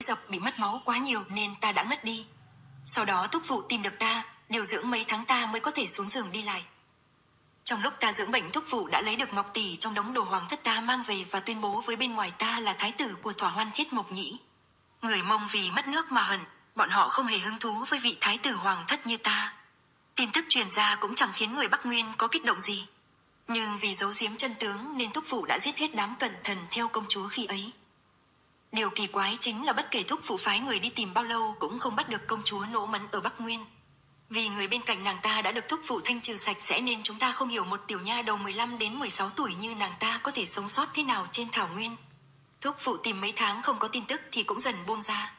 dập bị mất máu quá nhiều nên ta đã ngất đi. Sau đó thúc phụ tìm được ta, điều dưỡng mấy tháng ta mới có thể xuống giường đi lại. Trong lúc ta dưỡng bệnh thúc phụ đã lấy được ngọc tỷ trong đống đồ hoàng thất ta mang về và tuyên bố với bên ngoài ta là thái tử của thỏa hoan thiết mộc nhĩ. Người mông vì mất nước mà hận, bọn họ không hề hứng thú với vị thái tử hoàng thất như ta. Tin tức truyền ra cũng chẳng khiến người Bắc Nguyên có kích động gì. Nhưng vì giấu giếm chân tướng nên thúc phụ đã giết hết đám cẩn thần theo công chúa khi ấy. Điều kỳ quái chính là bất kể thúc phụ phái người đi tìm bao lâu cũng không bắt được công chúa nỗ mẫn ở Bắc Nguyên. Vì người bên cạnh nàng ta đã được thúc phụ thanh trừ sạch sẽ nên chúng ta không hiểu một tiểu nha đầu 15 đến 16 tuổi như nàng ta có thể sống sót thế nào trên thảo nguyên. Thúc phụ tìm mấy tháng không có tin tức thì cũng dần buông ra.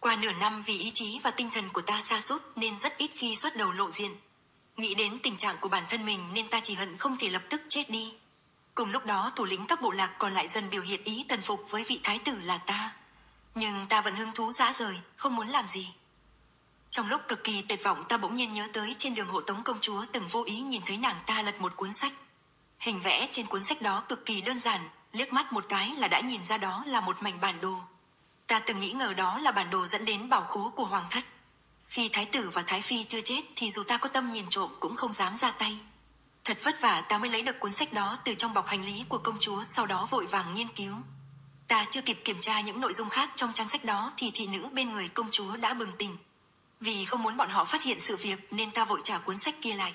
Qua nửa năm vì ý chí và tinh thần của ta xa sút nên rất ít khi xuất đầu lộ diện. Nghĩ đến tình trạng của bản thân mình nên ta chỉ hận không thể lập tức chết đi. Cùng lúc đó thủ lĩnh các bộ lạc còn lại dần biểu hiện ý thần phục với vị thái tử là ta. Nhưng ta vẫn hứng thú dã rời, không muốn làm gì. Trong lúc cực kỳ tuyệt vọng ta bỗng nhiên nhớ tới trên đường hộ tống công chúa từng vô ý nhìn thấy nàng ta lật một cuốn sách. Hình vẽ trên cuốn sách đó cực kỳ đơn giản, liếc mắt một cái là đã nhìn ra đó là một mảnh bản đồ. Ta từng nghĩ ngờ đó là bản đồ dẫn đến bảo khố của hoàng thất. Khi thái tử và thái phi chưa chết thì dù ta có tâm nhìn trộm cũng không dám ra tay. Thật vất vả ta mới lấy được cuốn sách đó từ trong bọc hành lý của công chúa sau đó vội vàng nghiên cứu. Ta chưa kịp kiểm tra những nội dung khác trong trang sách đó thì thị nữ bên người công chúa đã bừng tỉnh. Vì không muốn bọn họ phát hiện sự việc nên ta vội trả cuốn sách kia lại.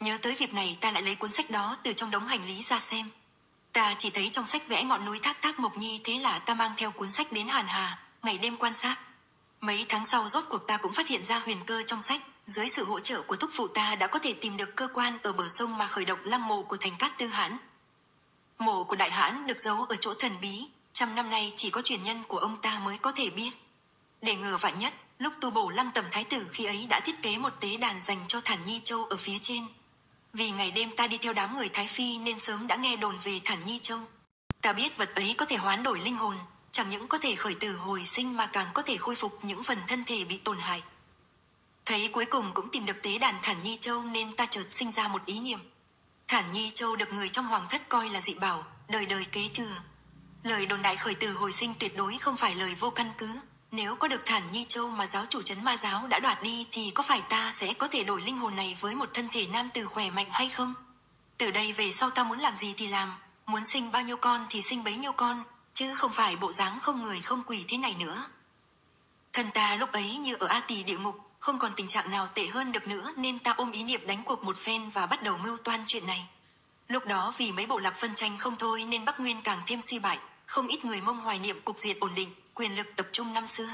Nhớ tới việc này ta lại lấy cuốn sách đó từ trong đống hành lý ra xem. Ta chỉ thấy trong sách vẽ ngọn núi thác thác mộc nhi thế là ta mang theo cuốn sách đến Hàn Hà, ngày đêm quan sát. Mấy tháng sau rốt cuộc ta cũng phát hiện ra huyền cơ trong sách, dưới sự hỗ trợ của thúc phụ ta đã có thể tìm được cơ quan ở bờ sông mà khởi động lăng mộ của thành cát tư hãn. Mộ của đại hãn được giấu ở chỗ thần bí, trăm năm nay chỉ có truyền nhân của ông ta mới có thể biết. Để ngừa vạn nhất, lúc tu bổ lăng tầm thái tử khi ấy đã thiết kế một tế đàn dành cho thản nhi châu ở phía trên. Vì ngày đêm ta đi theo đám người Thái Phi nên sớm đã nghe đồn về Thản Nhi Châu. Ta biết vật ấy có thể hoán đổi linh hồn, chẳng những có thể khởi tử hồi sinh mà càng có thể khôi phục những phần thân thể bị tổn hại. Thấy cuối cùng cũng tìm được tế đàn Thản Nhi Châu nên ta chợt sinh ra một ý niệm. Thản Nhi Châu được người trong hoàng thất coi là dị bảo, đời đời kế thừa. Lời đồn đại khởi từ hồi sinh tuyệt đối không phải lời vô căn cứ. Nếu có được Thản Nhi Châu mà giáo chủ chấn ma giáo đã đoạt đi thì có phải ta sẽ có thể đổi linh hồn này với một thân thể nam tử khỏe mạnh hay không? Từ đây về sau ta muốn làm gì thì làm, muốn sinh bao nhiêu con thì sinh bấy nhiêu con, chứ không phải bộ dáng không người không quỷ thế này nữa. Thân ta lúc ấy như ở A Tỳ địa ngục, không còn tình trạng nào tệ hơn được nữa nên ta ôm ý niệm đánh cuộc một phen và bắt đầu mưu toan chuyện này. Lúc đó vì mấy bộ lạc phân tranh không thôi nên Bắc Nguyên càng thêm suy bại, không ít người mông hoài niệm cục diện ổn định, quyền lực tập trung năm xưa.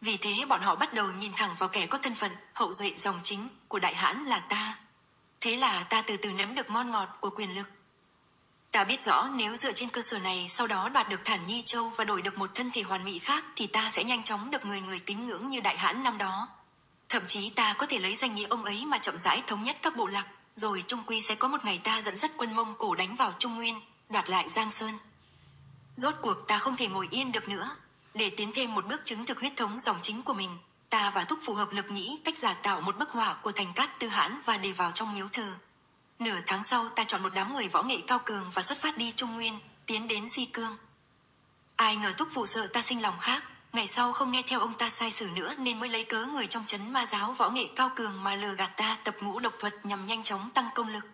Vì thế bọn họ bắt đầu nhìn thẳng vào kẻ có thân phận, hậu duệ dòng chính của đại hãn là ta. Thế là ta từ từ nắm được mon ngọt của quyền lực. Ta biết rõ nếu dựa trên cơ sở này sau đó đoạt được Thản Nhi Châu và đổi được một thân thể hoàn mỹ khác thì ta sẽ nhanh chóng được người người tín ngưỡng như đại hãn năm đó. Thậm chí ta có thể lấy danh nghĩa ông ấy mà chậm rãi thống nhất các bộ lạc, rồi trung quy sẽ có một ngày ta dẫn dắt quân Mông Cổ đánh vào Trung Nguyên, đoạt lại Giang Sơn. Rốt cuộc ta không thể ngồi yên được nữa, để tiến thêm một bước chứng thực huyết thống dòng chính của mình, ta và thúc phù hợp lực nhĩ cách giả tạo một bức họa của thành cát tư hãn và để vào trong miếu thờ. Nửa tháng sau ta chọn một đám người võ nghệ cao cường và xuất phát đi Trung Nguyên, tiến đến Di Cương. Ai ngờ thúc phụ sợ ta sinh lòng khác, ngày sau không nghe theo ông ta sai sử nữa nên mới lấy cớ người trong chấn ma giáo võ nghệ cao cường mà lừa gạt ta tập ngũ độc thuật nhằm nhanh chóng tăng công lực.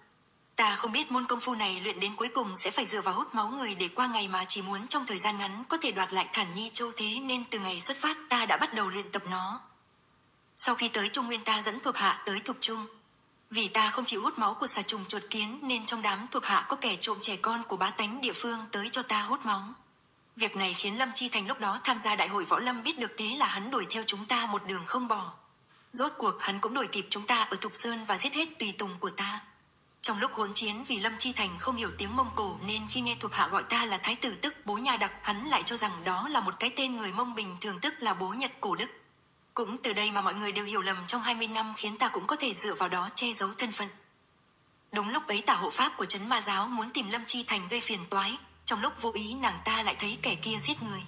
Ta không biết môn công phu này luyện đến cuối cùng sẽ phải dựa vào hút máu người để qua ngày mà chỉ muốn trong thời gian ngắn có thể đoạt lại thản nhi châu thế nên từ ngày xuất phát ta đã bắt đầu luyện tập nó. Sau khi tới Trung Nguyên ta dẫn thuộc hạ tới Thục Trung. Vì ta không chịu hút máu của xà trùng chuột kiến nên trong đám thuộc hạ có kẻ trộm trẻ con của bá tánh địa phương tới cho ta hút máu. Việc này khiến Lâm Chi Thành lúc đó tham gia đại hội võ lâm biết được thế là hắn đuổi theo chúng ta một đường không bỏ. Rốt cuộc hắn cũng đuổi kịp chúng ta ở Thục Sơn và giết hết tùy tùng của ta. Trong lúc hỗn chiến vì Lâm Chi Thành không hiểu tiếng Mông Cổ nên khi nghe thuộc hạ gọi ta là Thái tử tức bố nhà đặc hắn lại cho rằng đó là một cái tên người Mông bình thường tức là bố Nhật Cổ Đức. Cũng từ đây mà mọi người đều hiểu lầm trong 20 năm khiến ta cũng có thể dựa vào đó che giấu thân phận. Đúng lúc ấy tả hộ pháp của Trấn Ma Giáo muốn tìm Lâm Chi Thành gây phiền toái, trong lúc vô ý nàng ta lại thấy kẻ kia giết người.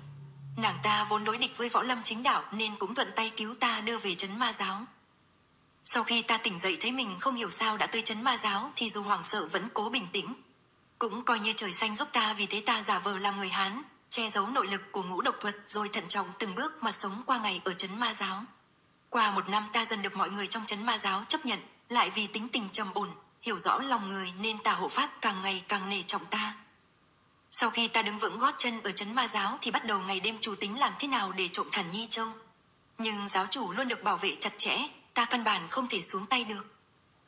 Nàng ta vốn đối địch với võ lâm chính đạo nên cũng thuận tay cứu ta đưa về chấn Ma Giáo. Sau khi ta tỉnh dậy thấy mình không hiểu sao đã tới chấn ma giáo thì dù hoảng sợ vẫn cố bình tĩnh. Cũng coi như trời xanh giúp ta vì thế ta giả vờ làm người Hán, che giấu nội lực của ngũ độc thuật rồi thận trọng từng bước mà sống qua ngày ở chấn ma giáo. Qua một năm ta dần được mọi người trong chấn ma giáo chấp nhận, lại vì tính tình trầm ổn, hiểu rõ lòng người nên tà hộ pháp càng ngày càng nể trọng ta. Sau khi ta đứng vững gót chân ở chấn ma giáo thì bắt đầu ngày đêm chủ tính làm thế nào để trộm thần nhi châu. Nhưng giáo chủ luôn được bảo vệ chặt chẽ, ta căn bản không thể xuống tay được.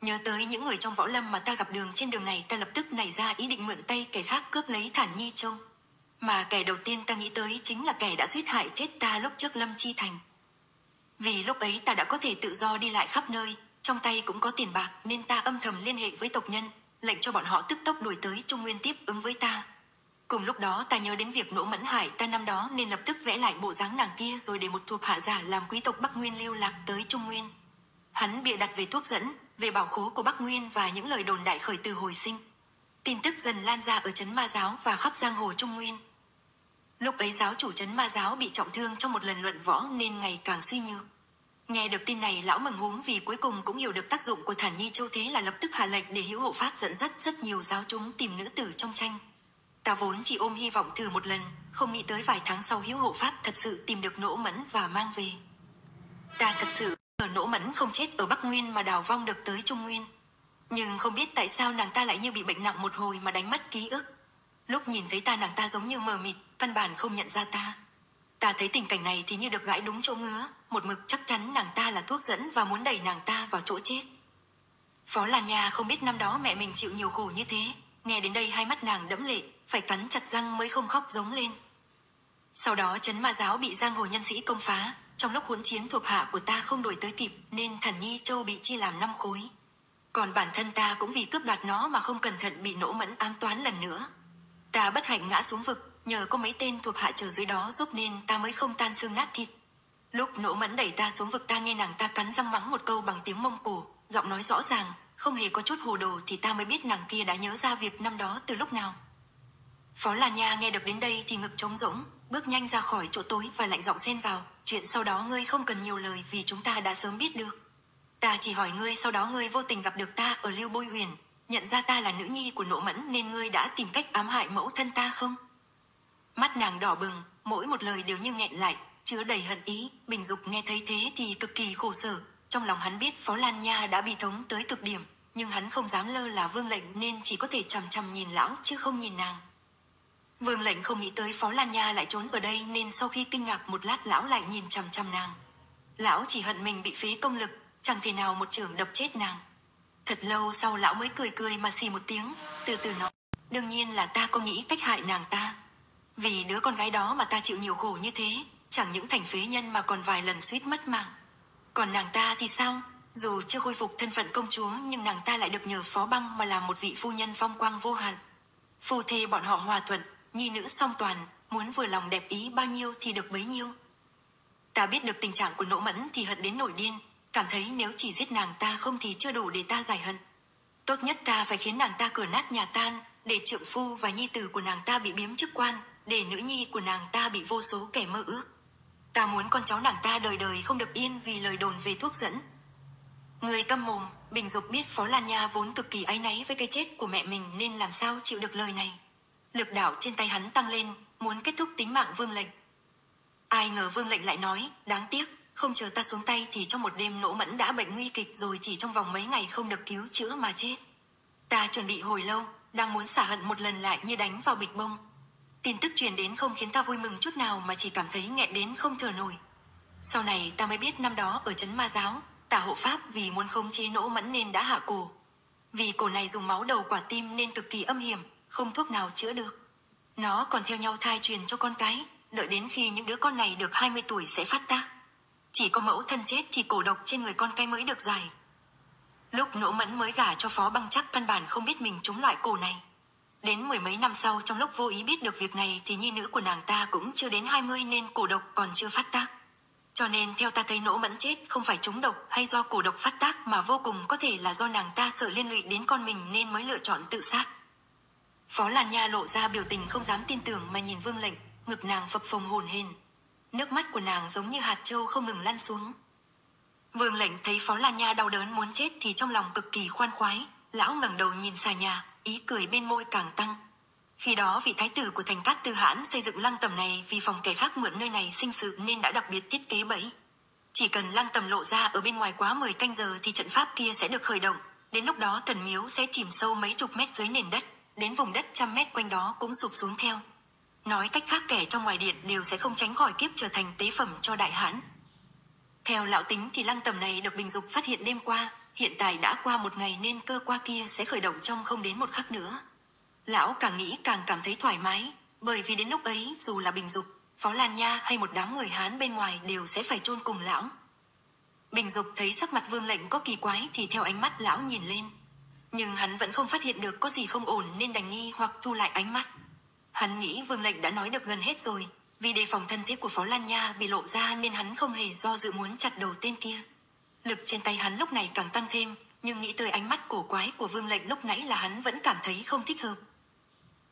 Nhớ tới những người trong võ lâm mà ta gặp đường trên đường này ta lập tức nảy ra ý định mượn tay kẻ khác cướp lấy thản nhi châu. Mà kẻ đầu tiên ta nghĩ tới chính là kẻ đã giết hại chết ta lúc trước lâm chi thành. Vì lúc ấy ta đã có thể tự do đi lại khắp nơi, trong tay cũng có tiền bạc nên ta âm thầm liên hệ với tộc nhân, lệnh cho bọn họ tức tốc đuổi tới Trung Nguyên tiếp ứng với ta. Cùng lúc đó ta nhớ đến việc nỗ mẫn hải ta năm đó nên lập tức vẽ lại bộ dáng nàng kia rồi để một thuộc hạ giả làm quý tộc Bắc Nguyên lưu lạc tới Trung Nguyên. Hắn bịa đặt về thuốc dẫn, về bảo khố của Bắc Nguyên và những lời đồn đại khởi từ hồi sinh. Tin tức dần lan ra ở Trấn Ma Giáo và khắp giang hồ Trung Nguyên. Lúc ấy giáo chủ Trấn Ma Giáo bị trọng thương trong một lần luận võ nên ngày càng suy nhược. Nghe được tin này lão mừng húm vì cuối cùng cũng hiểu được tác dụng của thản nhi châu thế là lập tức hạ lệnh để hữu hộ pháp dẫn dắt rất nhiều giáo chúng tìm nữ tử trong tranh. Ta vốn chỉ ôm hy vọng thử một lần, không nghĩ tới vài tháng sau hiếu hộ pháp thật sự tìm được nỗ mẫn và mang về. Ta thật sự ở nỗ mẫn không chết ở Bắc Nguyên mà đào vong được tới Trung Nguyên. Nhưng không biết tại sao nàng ta lại như bị bệnh nặng một hồi mà đánh mất ký ức. Lúc nhìn thấy ta nàng ta giống như mờ mịt, căn bản không nhận ra ta. Ta thấy tình cảnh này thì như được gãi đúng chỗ ngứa, một mực chắc chắn nàng ta là thuốc dẫn và muốn đẩy nàng ta vào chỗ chết. Phó Lan Nha không biết năm đó mẹ mình chịu nhiều khổ như thế, nghe đến đây hai mắt nàng đẫm lệ, phải cắn chặt răng mới không khóc giống lên. Sau đó chấn ma giáo bị giang hồ nhân sĩ công phá, trong lúc hỗn chiến thuộc hạ của ta không đổi tới kịp nên thần nhi châu bị chia làm năm khối. Còn bản thân ta cũng vì cướp đoạt nó mà không cẩn thận bị nỗ mẫn ám toán lần nữa. Ta bất hạnh ngã xuống vực, nhờ có mấy tên thuộc hạ chờ dưới đó giúp nên ta mới không tan xương nát thịt. Lúc nỗ mẫn đẩy ta xuống vực ta nghe nàng ta cắn răng mắng một câu bằng tiếng mông cổ, giọng nói rõ ràng, không hề có chút hồ đồ thì ta mới biết nàng kia đã nhớ ra việc năm đó từ lúc nào. Phó là Nha nghe được đến đây thì ngực trống rỗng, bước nhanh ra khỏi chỗ tối và lạnh giọng xen vào, chuyện sau đó ngươi không cần nhiều lời vì chúng ta đã sớm biết được. Ta chỉ hỏi ngươi sau đó ngươi vô tình gặp được ta ở Lưu Bôi Huyền, nhận ra ta là nữ nhi của nộ mẫn nên ngươi đã tìm cách ám hại mẫu thân ta không? Mắt nàng đỏ bừng, mỗi một lời đều như nghẹn lại, chứa đầy hận ý, Bình Dục nghe thấy thế thì cực kỳ khổ sở, trong lòng hắn biết Phó Lan Nha đã bị thống tới cực điểm, nhưng hắn không dám lơ là vương lệnh nên chỉ có thể chằm chằm nhìn lão chứ không nhìn nàng. Vương lệnh không nghĩ tới Phó Lan Nha lại trốn ở đây nên sau khi kinh ngạc một lát lão lại nhìn chằm chằm nàng. Lão chỉ hận mình bị phí công lực, chẳng thể nào một trường đập chết nàng. Thật lâu sau lão mới cười cười mà xì một tiếng, từ từ nói, đương nhiên là ta có nghĩ cách hại nàng ta. Vì đứa con gái đó mà ta chịu nhiều khổ như thế, chẳng những thành phế nhân mà còn vài lần suýt mất mạng. Còn nàng ta thì sao? Dù chưa khôi phục thân phận công chúa nhưng nàng ta lại được nhờ phó băng mà làm một vị phu nhân phong quang vô hạn. Phu thê bọn họ hòa thuận, nhi nữ song toàn, muốn vừa lòng đẹp ý bao nhiêu thì được bấy nhiêu. Ta biết được tình trạng của nỗ mẫn thì hận đến nổi điên, cảm thấy nếu chỉ giết nàng ta không thì chưa đủ để ta giải hận. Tốt nhất ta phải khiến nàng ta cửa nát nhà tan, để trượng phu và nhi tử của nàng ta bị biếm chức quan, để nữ nhi của nàng ta bị vô số kẻ mơ ước. Ta muốn con cháu nàng ta đời đời không được yên vì lời đồn về thuốc dẫn. Người câm mồm, Bình Dục biết Phó Lan Nha vốn cực kỳ áy náy với cái chết của mẹ mình nên làm sao chịu được lời này. Lực đạo trên tay hắn tăng lên, muốn kết thúc tính mạng vương lệnh. Ai ngờ vương lệnh lại nói, đáng tiếc, không chờ ta xuống tay thì trong một đêm nỗ mẫn đã bệnh nguy kịch rồi chỉ trong vòng mấy ngày không được cứu chữa mà chết. Ta chuẩn bị hồi lâu, đang muốn xả hận một lần lại như đánh vào bịch bông. Tin tức truyền đến không khiến ta vui mừng chút nào mà chỉ cảm thấy nghẹn đến không thở nổi. Sau này ta mới biết năm đó ở trấn ma giáo, tả hộ pháp vì muốn khống chế nỗ mẫn nên đã hạ cổ. Vì cổ này dùng máu đầu quả tim nên cực kỳ âm hiểm, không thuốc nào chữa được. Nó còn theo nhau thai truyền cho con cái, đợi đến khi những đứa con này được 20 tuổi sẽ phát tác. Chỉ có mẫu thân chết thì cổ độc trên người con cái mới được giải. Lúc nỗ mẫn mới gả cho phó băng chắc căn bản không biết mình trúng loại cổ này. Đến mười mấy năm sau trong lúc vô ý biết được việc này thì nhi nữ của nàng ta cũng chưa đến 20 nên cổ độc còn chưa phát tác. Cho nên theo ta thấy nỗ mẫn chết không phải trúng độc hay do cổ độc phát tác mà vô cùng có thể là do nàng ta sợ liên lụy đến con mình nên mới lựa chọn tự sát. Phó Lan Nha lộ ra biểu tình không dám tin tưởng mà nhìn Vương Lệnh, ngực nàng phập phồng hồn hên Nước mắt của nàng giống như hạt châu không ngừng lăn xuống. Vương Lệnh thấy Phó Lan Nha đau đớn muốn chết thì trong lòng cực kỳ khoan khoái, lão ngẩng đầu nhìn xà nhà, ý cười bên môi càng tăng. Khi đó vị thái tử của thành Cát Tư Hãn xây dựng lăng tầm này vì phòng kẻ khác mượn nơi này sinh sự nên đã đặc biệt thiết kế bẫy. Chỉ cần lăng tầm lộ ra ở bên ngoài quá 10 canh giờ thì trận pháp kia sẽ được khởi động. Đến lúc đó thần miếu sẽ chìm sâu mấy chục mét dưới nền đất, đến vùng đất trăm mét quanh đó cũng sụp xuống theo. Nói cách khác kẻ trong ngoài điện đều sẽ không tránh khỏi kiếp trở thành tế phẩm cho đại hãn. Theo lão tính thì lăng tầm này được Bình Dục phát hiện đêm qua, hiện tại đã qua một ngày nên cơ qua kia sẽ khởi động trong không đến một khắc nữa. Lão càng nghĩ càng cảm thấy thoải mái, bởi vì đến lúc ấy dù là Bình Dục, Phó Lan Nha hay một đám người Hán bên ngoài đều sẽ phải chôn cùng lão. Bình Dục thấy sắc mặt vương lệnh có kỳ quái thì theo ánh mắt lão nhìn lên. Nhưng hắn vẫn không phát hiện được có gì không ổn nên đành nghi hoặc thu lại ánh mắt. Hắn nghĩ vương lệnh đã nói được gần hết rồi, vì đề phòng thân thiết của Phó Lan Nha bị lộ ra nên hắn không hề do dự muốn chặt đầu tên kia. Lực trên tay hắn lúc này càng tăng thêm, nhưng nghĩ tới ánh mắt cổ quái của vương lệnh lúc nãy là hắn vẫn cảm thấy không thích hợp.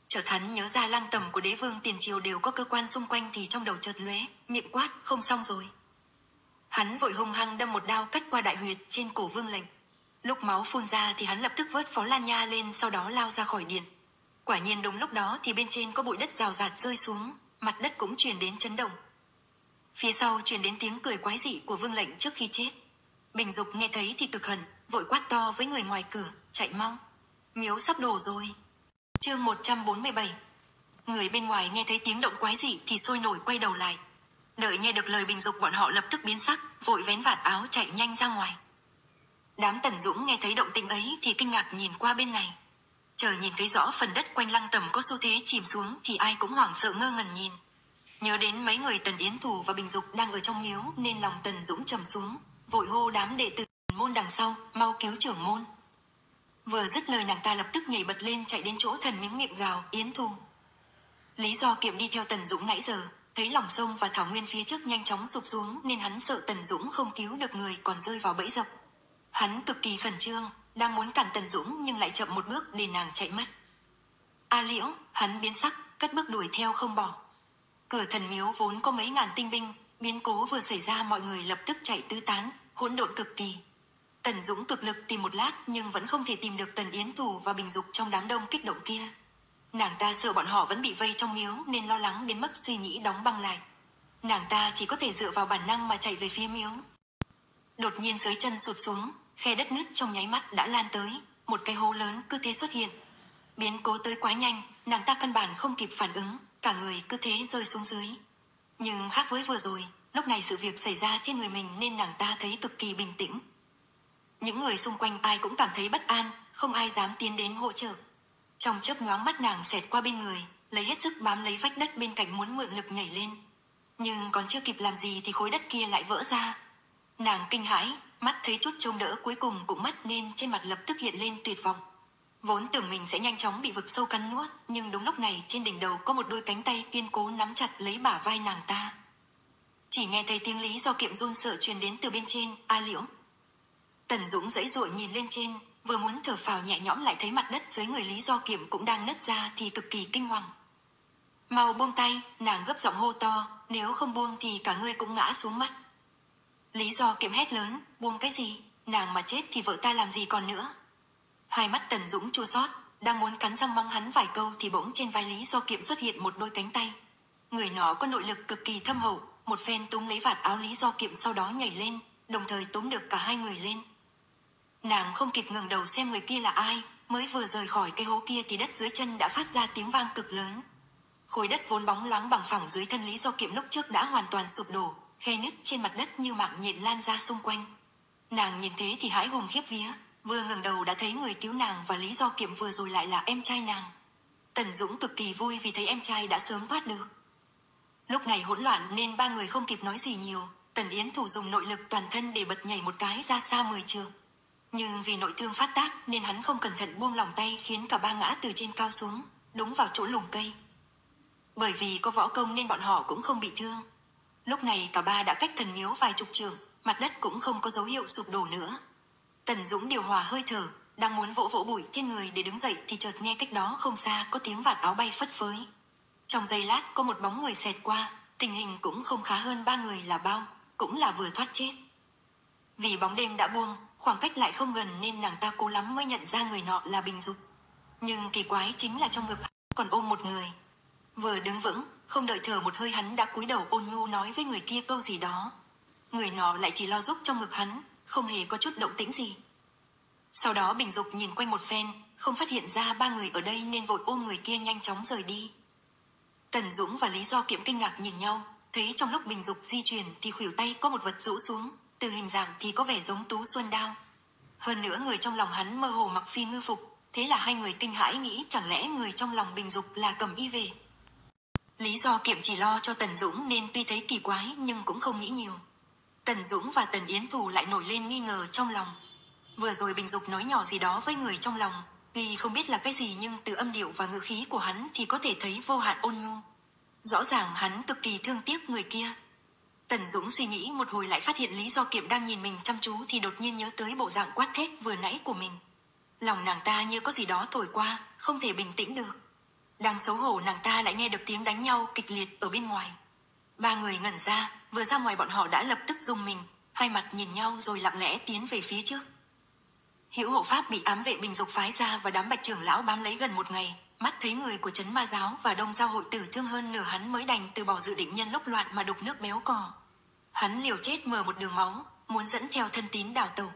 Chợt hắn nhớ ra lăng tầm của đế vương tiền triều đều có cơ quan xung quanh thì trong đầu chợt lóe, miệng quát, không xong rồi. Hắn vội hung hăng đâm một đao cắt qua đại huyệt trên cổ vương lệnh. Lúc máu phun ra thì hắn lập tức vớt Phó Lan Nha lên sau đó lao ra khỏi điện. Quả nhiên đúng lúc đó thì bên trên có bụi đất rào rạt rơi xuống, mặt đất cũng truyền đến chấn động. Phía sau truyền đến tiếng cười quái dị của vương lệnh trước khi chết. Bình Dục nghe thấy thì cực hận, vội quát to với người ngoài cửa, chạy mau. Miếu sắp đổ rồi. Chương 147 Người bên ngoài nghe thấy tiếng động quái dị thì sôi nổi quay đầu lại. Đợi nghe được lời bình dục bọn họ lập tức biến sắc, vội vén vạt áo chạy nhanh ra ngoài. Đám Tần Dũng nghe thấy động tĩnh ấy thì kinh ngạc nhìn qua bên này. Chờ nhìn thấy rõ phần đất quanh lăng tầm có xu thế chìm xuống thì ai cũng hoảng sợ ngơ ngẩn nhìn. Nhớ đến mấy người Tần Yến Thủ và Bình Dục đang ở trong miếu nên lòng Tần Dũng trầm xuống, vội hô đám đệ tử môn đằng sau, mau cứu trưởng môn. Vừa dứt lời nàng ta lập tức nhảy bật lên chạy đến chỗ thần miếng miệng gào, Yến thù Lý do kiệm đi theo Tần Dũng nãy giờ, thấy lòng sông và thảo nguyên phía trước nhanh chóng sụp xuống nên hắn sợ Tần Dũng không cứu được người còn rơi vào bẫy dập. Hắn cực kỳ khẩn trương, đang muốn cản Tần Dũng nhưng lại chậm một bước để nàng chạy mất. A Liễu, hắn biến sắc, cất bước đuổi theo không bỏ. Cửa thần miếu vốn có mấy ngàn tinh binh, biến cố vừa xảy ra mọi người lập tức chạy tứ tán, hỗn độn cực kỳ. Tần Dũng cực lực tìm một lát nhưng vẫn không thể tìm được Tần Yến Thủ và Bình Dục trong đám đông kích động kia. Nàng ta sợ bọn họ vẫn bị vây trong miếu nên lo lắng đến mức suy nghĩ đóng băng lại. Nàng ta chỉ có thể dựa vào bản năng mà chạy về phía miếu. Đột nhiên dưới chân sụt xuống, khe đất nứt trong nháy mắt đã lan tới, một cái hố lớn cứ thế xuất hiện. Biến cố tới quá nhanh, nàng ta căn bản không kịp phản ứng, cả người cứ thế rơi xuống dưới. Nhưng khác với vừa rồi, lúc này sự việc xảy ra trên người mình nên nàng ta thấy cực kỳ bình tĩnh. Những người xung quanh ai cũng cảm thấy bất an, không ai dám tiến đến hỗ trợ. Trong chớp nhoáng mắt nàng xẹt qua bên người, lấy hết sức bám lấy vách đất bên cạnh muốn mượn lực nhảy lên. Nhưng còn chưa kịp làm gì thì khối đất kia lại vỡ ra. Nàng kinh hãi, mắt thấy chút trông đỡ cuối cùng cũng mất nên trên mặt lập tức hiện lên tuyệt vọng. Vốn tưởng mình sẽ nhanh chóng bị vực sâu cắn nuốt, nhưng đúng lúc này trên đỉnh đầu có một đôi cánh tay kiên cố nắm chặt lấy bả vai nàng ta. Chỉ nghe thấy tiếng lý do kiệm run sợ truyền đến từ bên trên, A Liễu. Tần Dũng dãy dội nhìn lên trên, vừa muốn thở phào nhẹ nhõm lại thấy mặt đất dưới người Lý Do kiệm cũng đang nứt ra thì cực kỳ kinh hoàng. Mau buông tay, nàng gấp giọng hô to, nếu không buông thì cả ngươi cũng ngã xuống mất. Lý Do kiệm hét lớn, buông cái gì, nàng mà chết thì vợ ta làm gì còn nữa. Hai mắt Tần Dũng chua xót, đang muốn cắn răng mắng hắn vài câu thì bỗng trên vai Lý Do kiệm xuất hiện một đôi cánh tay. Người nó có nội lực cực kỳ thâm hậu, một phen túm lấy vạt áo Lý Do Kiệm sau đó nhảy lên, đồng thời túm được cả hai người lên. Nàng không kịp ngừng đầu xem người kia là ai, mới vừa rời khỏi cây hố kia thì đất dưới chân đã phát ra tiếng vang cực lớn. Khối đất vốn bóng loáng bằng phẳng dưới thân Lý Do Kiệm lúc trước đã hoàn toàn sụp đổ, khe nứt trên mặt đất như mạng nhện lan ra xung quanh. Nàng nhìn thế thì hãi hùng khiếp vía, vừa ngẩng đầu đã thấy người cứu nàng và Lý Do Kiệm vừa rồi lại là em trai nàng. Tần Dũng cực kỳ vui vì thấy em trai đã sớm thoát được. Lúc này hỗn loạn nên ba người không kịp nói gì nhiều, Tần Yến Thủ dùng nội lực toàn thân để bật nhảy một cái ra xa mười trường. Nhưng vì nội thương phát tác nên hắn không cẩn thận buông lòng tay khiến cả ba ngã từ trên cao xuống, đúng vào chỗ lùm cây. Bởi vì có võ công nên bọn họ cũng không bị thương. Lúc này cả ba đã cách thần miếu vài chục trường, mặt đất cũng không có dấu hiệu sụp đổ nữa. Tần Dũng điều hòa hơi thở, đang muốn vỗ vỗ bụi trên người để đứng dậy thì chợt nghe cách đó không xa có tiếng vạt áo bay phất phới. Trong giây lát có một bóng người xẹt qua, tình hình cũng không khá hơn ba người là bao, cũng là vừa thoát chết. Vì bóng đêm đã buông, Khoảng cách lại không gần nên nàng ta cố lắm mới nhận ra người nọ là Bình Dục. Nhưng kỳ quái chính là trong ngực còn ôm một người. Vừa đứng vững, không đợi thở một hơi hắn đã cúi đầu ôn nhu nói với người kia câu gì đó. Người nọ lại chỉ lo giúp trong ngực hắn, không hề có chút động tĩnh gì. Sau đó Bình Dục nhìn quanh một phen, không phát hiện ra ba người ở đây nên vội ôm người kia nhanh chóng rời đi. Tần Dũng và Lý Do Kiệm kinh ngạc nhìn nhau, thấy trong lúc Bình Dục di chuyển thì khuỷu tay có một vật rũ xuống, từ hình dạng thì có vẻ giống Tú Xuân Đao. Hơn nữa người trong lòng hắn mơ hồ mặc phi ngư phục, thế là hai người kinh hãi nghĩ chẳng lẽ người trong lòng Bình Dục là cầm y về. Lý do Kiệm chỉ lo cho Tần Dũng nên tuy thấy kỳ quái nhưng cũng không nghĩ nhiều. Tần Dũng và Tần Yến Thù lại nổi lên nghi ngờ trong lòng. Vừa rồi Bình Dục nói nhỏ gì đó với người trong lòng, tuy không biết là cái gì nhưng từ âm điệu và ngữ khí của hắn thì có thể thấy vô hạn ôn nhu. Rõ ràng hắn cực kỳ thương tiếc người kia. Tần Dũng suy nghĩ một hồi lại phát hiện lý do Kiệm đang nhìn mình chăm chú thì đột nhiên nhớ tới bộ dạng quát thét vừa nãy của mình. Lòng nàng ta như có gì đó thổi qua, không thể bình tĩnh được. Đang xấu hổ nàng ta lại nghe được tiếng đánh nhau kịch liệt ở bên ngoài. Ba người ngẩn ra, vừa ra ngoài bọn họ đã lập tức dùng mình, hai mặt nhìn nhau rồi lặng lẽ tiến về phía trước. Hữu hộ pháp bị ám vệ bình dục phái ra và đám bạch trưởng lão bám lấy gần một ngày, mắt thấy người của chấn ma giáo và đông giao hội tử thương hơn nửa hắn mới đành từ bỏ dự định nhân lúc loạn mà đục nước béo cò. Hắn liều chết mở một đường máu, muốn dẫn theo thân tín đảo tàu.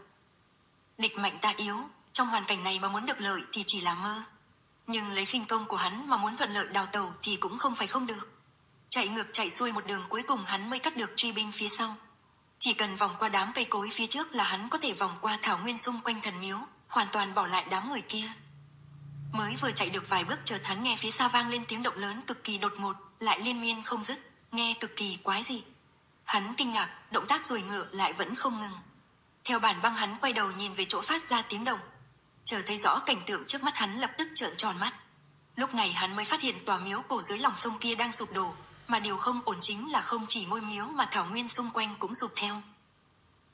Địch mạnh ta yếu, trong hoàn cảnh này mà muốn được lợi thì chỉ là mơ. Nhưng lấy khinh công của hắn mà muốn thuận lợi đào tàu thì cũng không phải không được. Chạy ngược chạy xuôi một đường cuối cùng hắn mới cắt được truy binh phía sau. Chỉ cần vòng qua đám cây cối phía trước là hắn có thể vòng qua thảo nguyên xung quanh thần miếu, hoàn toàn bỏ lại đám người kia. Mới vừa chạy được vài bước chợt hắn nghe phía xa vang lên tiếng động lớn cực kỳ đột ngột, lại liên miên không dứt, nghe cực kỳ quái dị. Hắn kinh ngạc, động tác rồi ngựa lại vẫn không ngừng. Theo bản băng hắn quay đầu nhìn về chỗ phát ra tiếng động. Chờ thấy rõ cảnh tượng trước mắt hắn lập tức trợn tròn mắt. Lúc này hắn mới phát hiện tòa miếu cổ dưới lòng sông kia đang sụp đổ, mà điều không ổn chính là không chỉ ngôi miếu mà thảo nguyên xung quanh cũng sụp theo.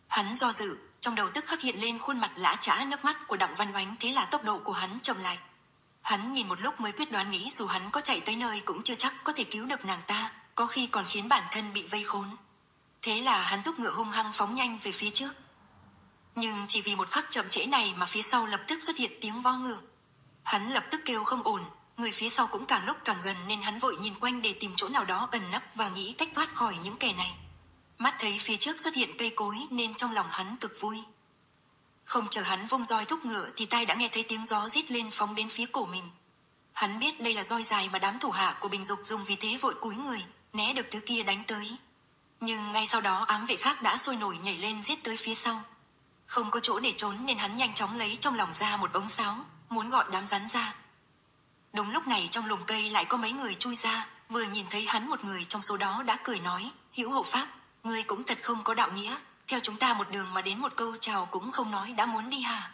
Hắn do dự, trong đầu tức khắc hiện lên khuôn mặt lã trã nước mắt của Đặng Văn Oánh thế là tốc độ của hắn chậm lại. Hắn nhìn một lúc mới quyết đoán nghĩ dù hắn có chạy tới nơi cũng chưa chắc có thể cứu được nàng ta, có khi còn khiến bản thân bị vây khốn. Thế là hắn thúc ngựa hung hăng phóng nhanh về phía trước. Nhưng chỉ vì một khắc chậm trễ này mà phía sau lập tức xuất hiện tiếng vo ngựa. Hắn lập tức kêu không ổn, người phía sau cũng càng lúc càng gần nên hắn vội nhìn quanh để tìm chỗ nào đó ẩn nấp và nghĩ cách thoát khỏi những kẻ này. Mắt thấy phía trước xuất hiện cây cối nên trong lòng hắn cực vui. Không chờ hắn vung roi thúc ngựa thì tai đã nghe thấy tiếng gió rít lên phóng đến phía cổ mình. Hắn biết đây là roi dài mà đám thủ hạ của Bình Dục dùng vì thế vội cúi người, né được thứ kia đánh tới. Nhưng ngay sau đó ám vệ khác đã sôi nổi nhảy lên giết tới phía sau. Không có chỗ để trốn nên hắn nhanh chóng lấy trong lòng ra một ống sáo, muốn gọi đám rắn ra. Đúng lúc này trong lùm cây lại có mấy người chui ra, vừa nhìn thấy hắn một người trong số đó đã cười nói, hữu hộ pháp, ngươi cũng thật không có đạo nghĩa, theo chúng ta một đường mà đến một câu chào cũng không nói đã muốn đi hả?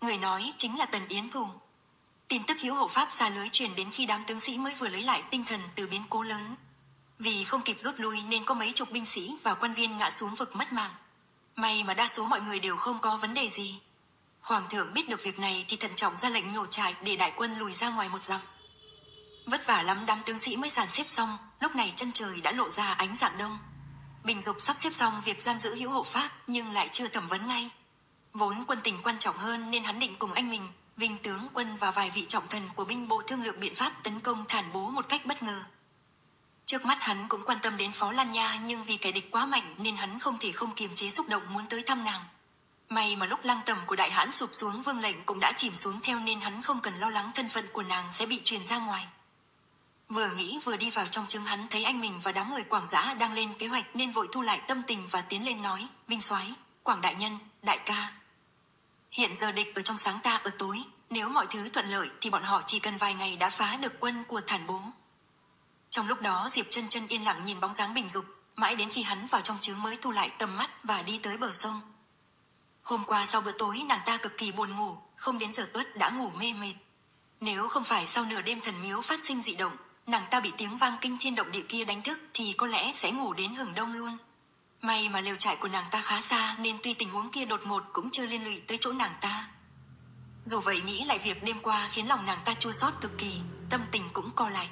Người nói chính là Tần Yến Thù. Tin tức hữu hộ pháp xa lưới truyền đến khi đám tướng sĩ mới vừa lấy lại tinh thần từ biến cố lớn. Vì không kịp rút lui nên có mấy chục binh sĩ và quan viên ngã xuống vực mất mạng. May mà đa số mọi người đều không có vấn đề gì. Hoàng thượng biết được việc này thì thận trọng ra lệnh nhổ trại để đại quân lùi ra ngoài một dặm. Vất vả lắm đám tướng sĩ mới dàn xếp xong, lúc này chân trời đã lộ ra ánh dạng đông. Bình Dục sắp xếp xong việc giam giữ hữu hộ pháp nhưng lại chưa thẩm vấn ngay. Vốn quân tình quan trọng hơn nên hắn định cùng anh mình, Vinh tướng quân và vài vị trọng thần của binh bộ thương lượng biện pháp tấn công thản bố một cách bất ngờ. Trước mắt hắn cũng quan tâm đến Phó Lan Nha nhưng vì kẻ địch quá mạnh nên hắn không thể không kiềm chế xúc động muốn tới thăm nàng. May mà lúc lăng tầm của đại hãn sụp xuống vương lệnh cũng đã chìm xuống theo nên hắn không cần lo lắng thân phận của nàng sẽ bị truyền ra ngoài. Vừa nghĩ vừa đi vào trong chứng hắn thấy anh mình và đám người quảng giã đang lên kế hoạch nên vội thu lại tâm tình và tiến lên nói, Vinh soái Quảng đại nhân, đại ca. Hiện giờ địch ở trong sáng ta ở tối, nếu mọi thứ thuận lợi thì bọn họ chỉ cần vài ngày đã phá được quân của thản bố. Trong lúc đó Diệp chân chân yên lặng nhìn bóng dáng bình dục, mãi đến khi hắn vào trong trướng mới thu lại tầm mắt và đi tới bờ sông. Hôm qua sau bữa tối nàng ta cực kỳ buồn ngủ, không đến giờ tuất đã ngủ mê mệt. Nếu không phải sau nửa đêm thần miếu phát sinh dị động, nàng ta bị tiếng vang kinh thiên động địa kia đánh thức thì có lẽ sẽ ngủ đến hừng đông luôn. May mà lều trại của nàng ta khá xa nên tuy tình huống kia đột ngột cũng chưa liên lụy tới chỗ nàng ta. Dù vậy nghĩ lại việc đêm qua khiến lòng nàng ta chua xót cực kỳ, tâm tình cũng co lại.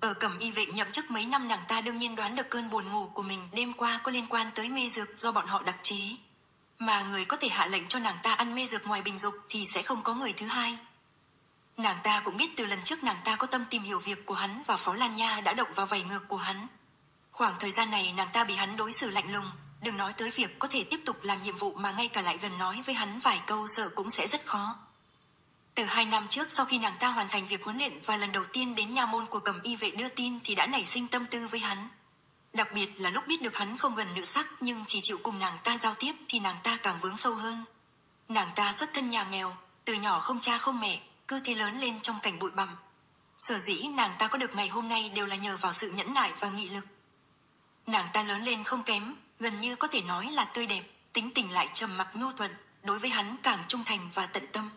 Ở cẩm y vệ nhậm chức mấy năm nàng ta đương nhiên đoán được cơn buồn ngủ của mình đêm qua có liên quan tới mê dược do bọn họ đặc chế. Mà người có thể hạ lệnh cho nàng ta ăn mê dược ngoài bình dục thì sẽ không có người thứ hai. Nàng ta cũng biết từ lần trước nàng ta có tâm tìm hiểu việc của hắn và Phó Lan Nha đã động vào vảy ngược của hắn. Khoảng thời gian này nàng ta bị hắn đối xử lạnh lùng, đừng nói tới việc có thể tiếp tục làm nhiệm vụ mà ngay cả lại gần nói với hắn vài câu sợ cũng sẽ rất khó. Từ hai năm trước sau khi nàng ta hoàn thành việc huấn luyện và lần đầu tiên đến nha môn của cầm y vệ đưa tin thì đã nảy sinh tâm tư với hắn. Đặc biệt là lúc biết được hắn không gần nữ sắc nhưng chỉ chịu cùng nàng ta giao tiếp thì nàng ta càng vướng sâu hơn. Nàng ta xuất thân nhà nghèo, từ nhỏ không cha không mẹ, cơ thế lớn lên trong cảnh bụi bặm. Sở dĩ nàng ta có được ngày hôm nay đều là nhờ vào sự nhẫn nại và nghị lực. Nàng ta lớn lên không kém, gần như có thể nói là tươi đẹp, tính tình lại trầm mặc nhu thuận, đối với hắn càng trung thành và tận tâm.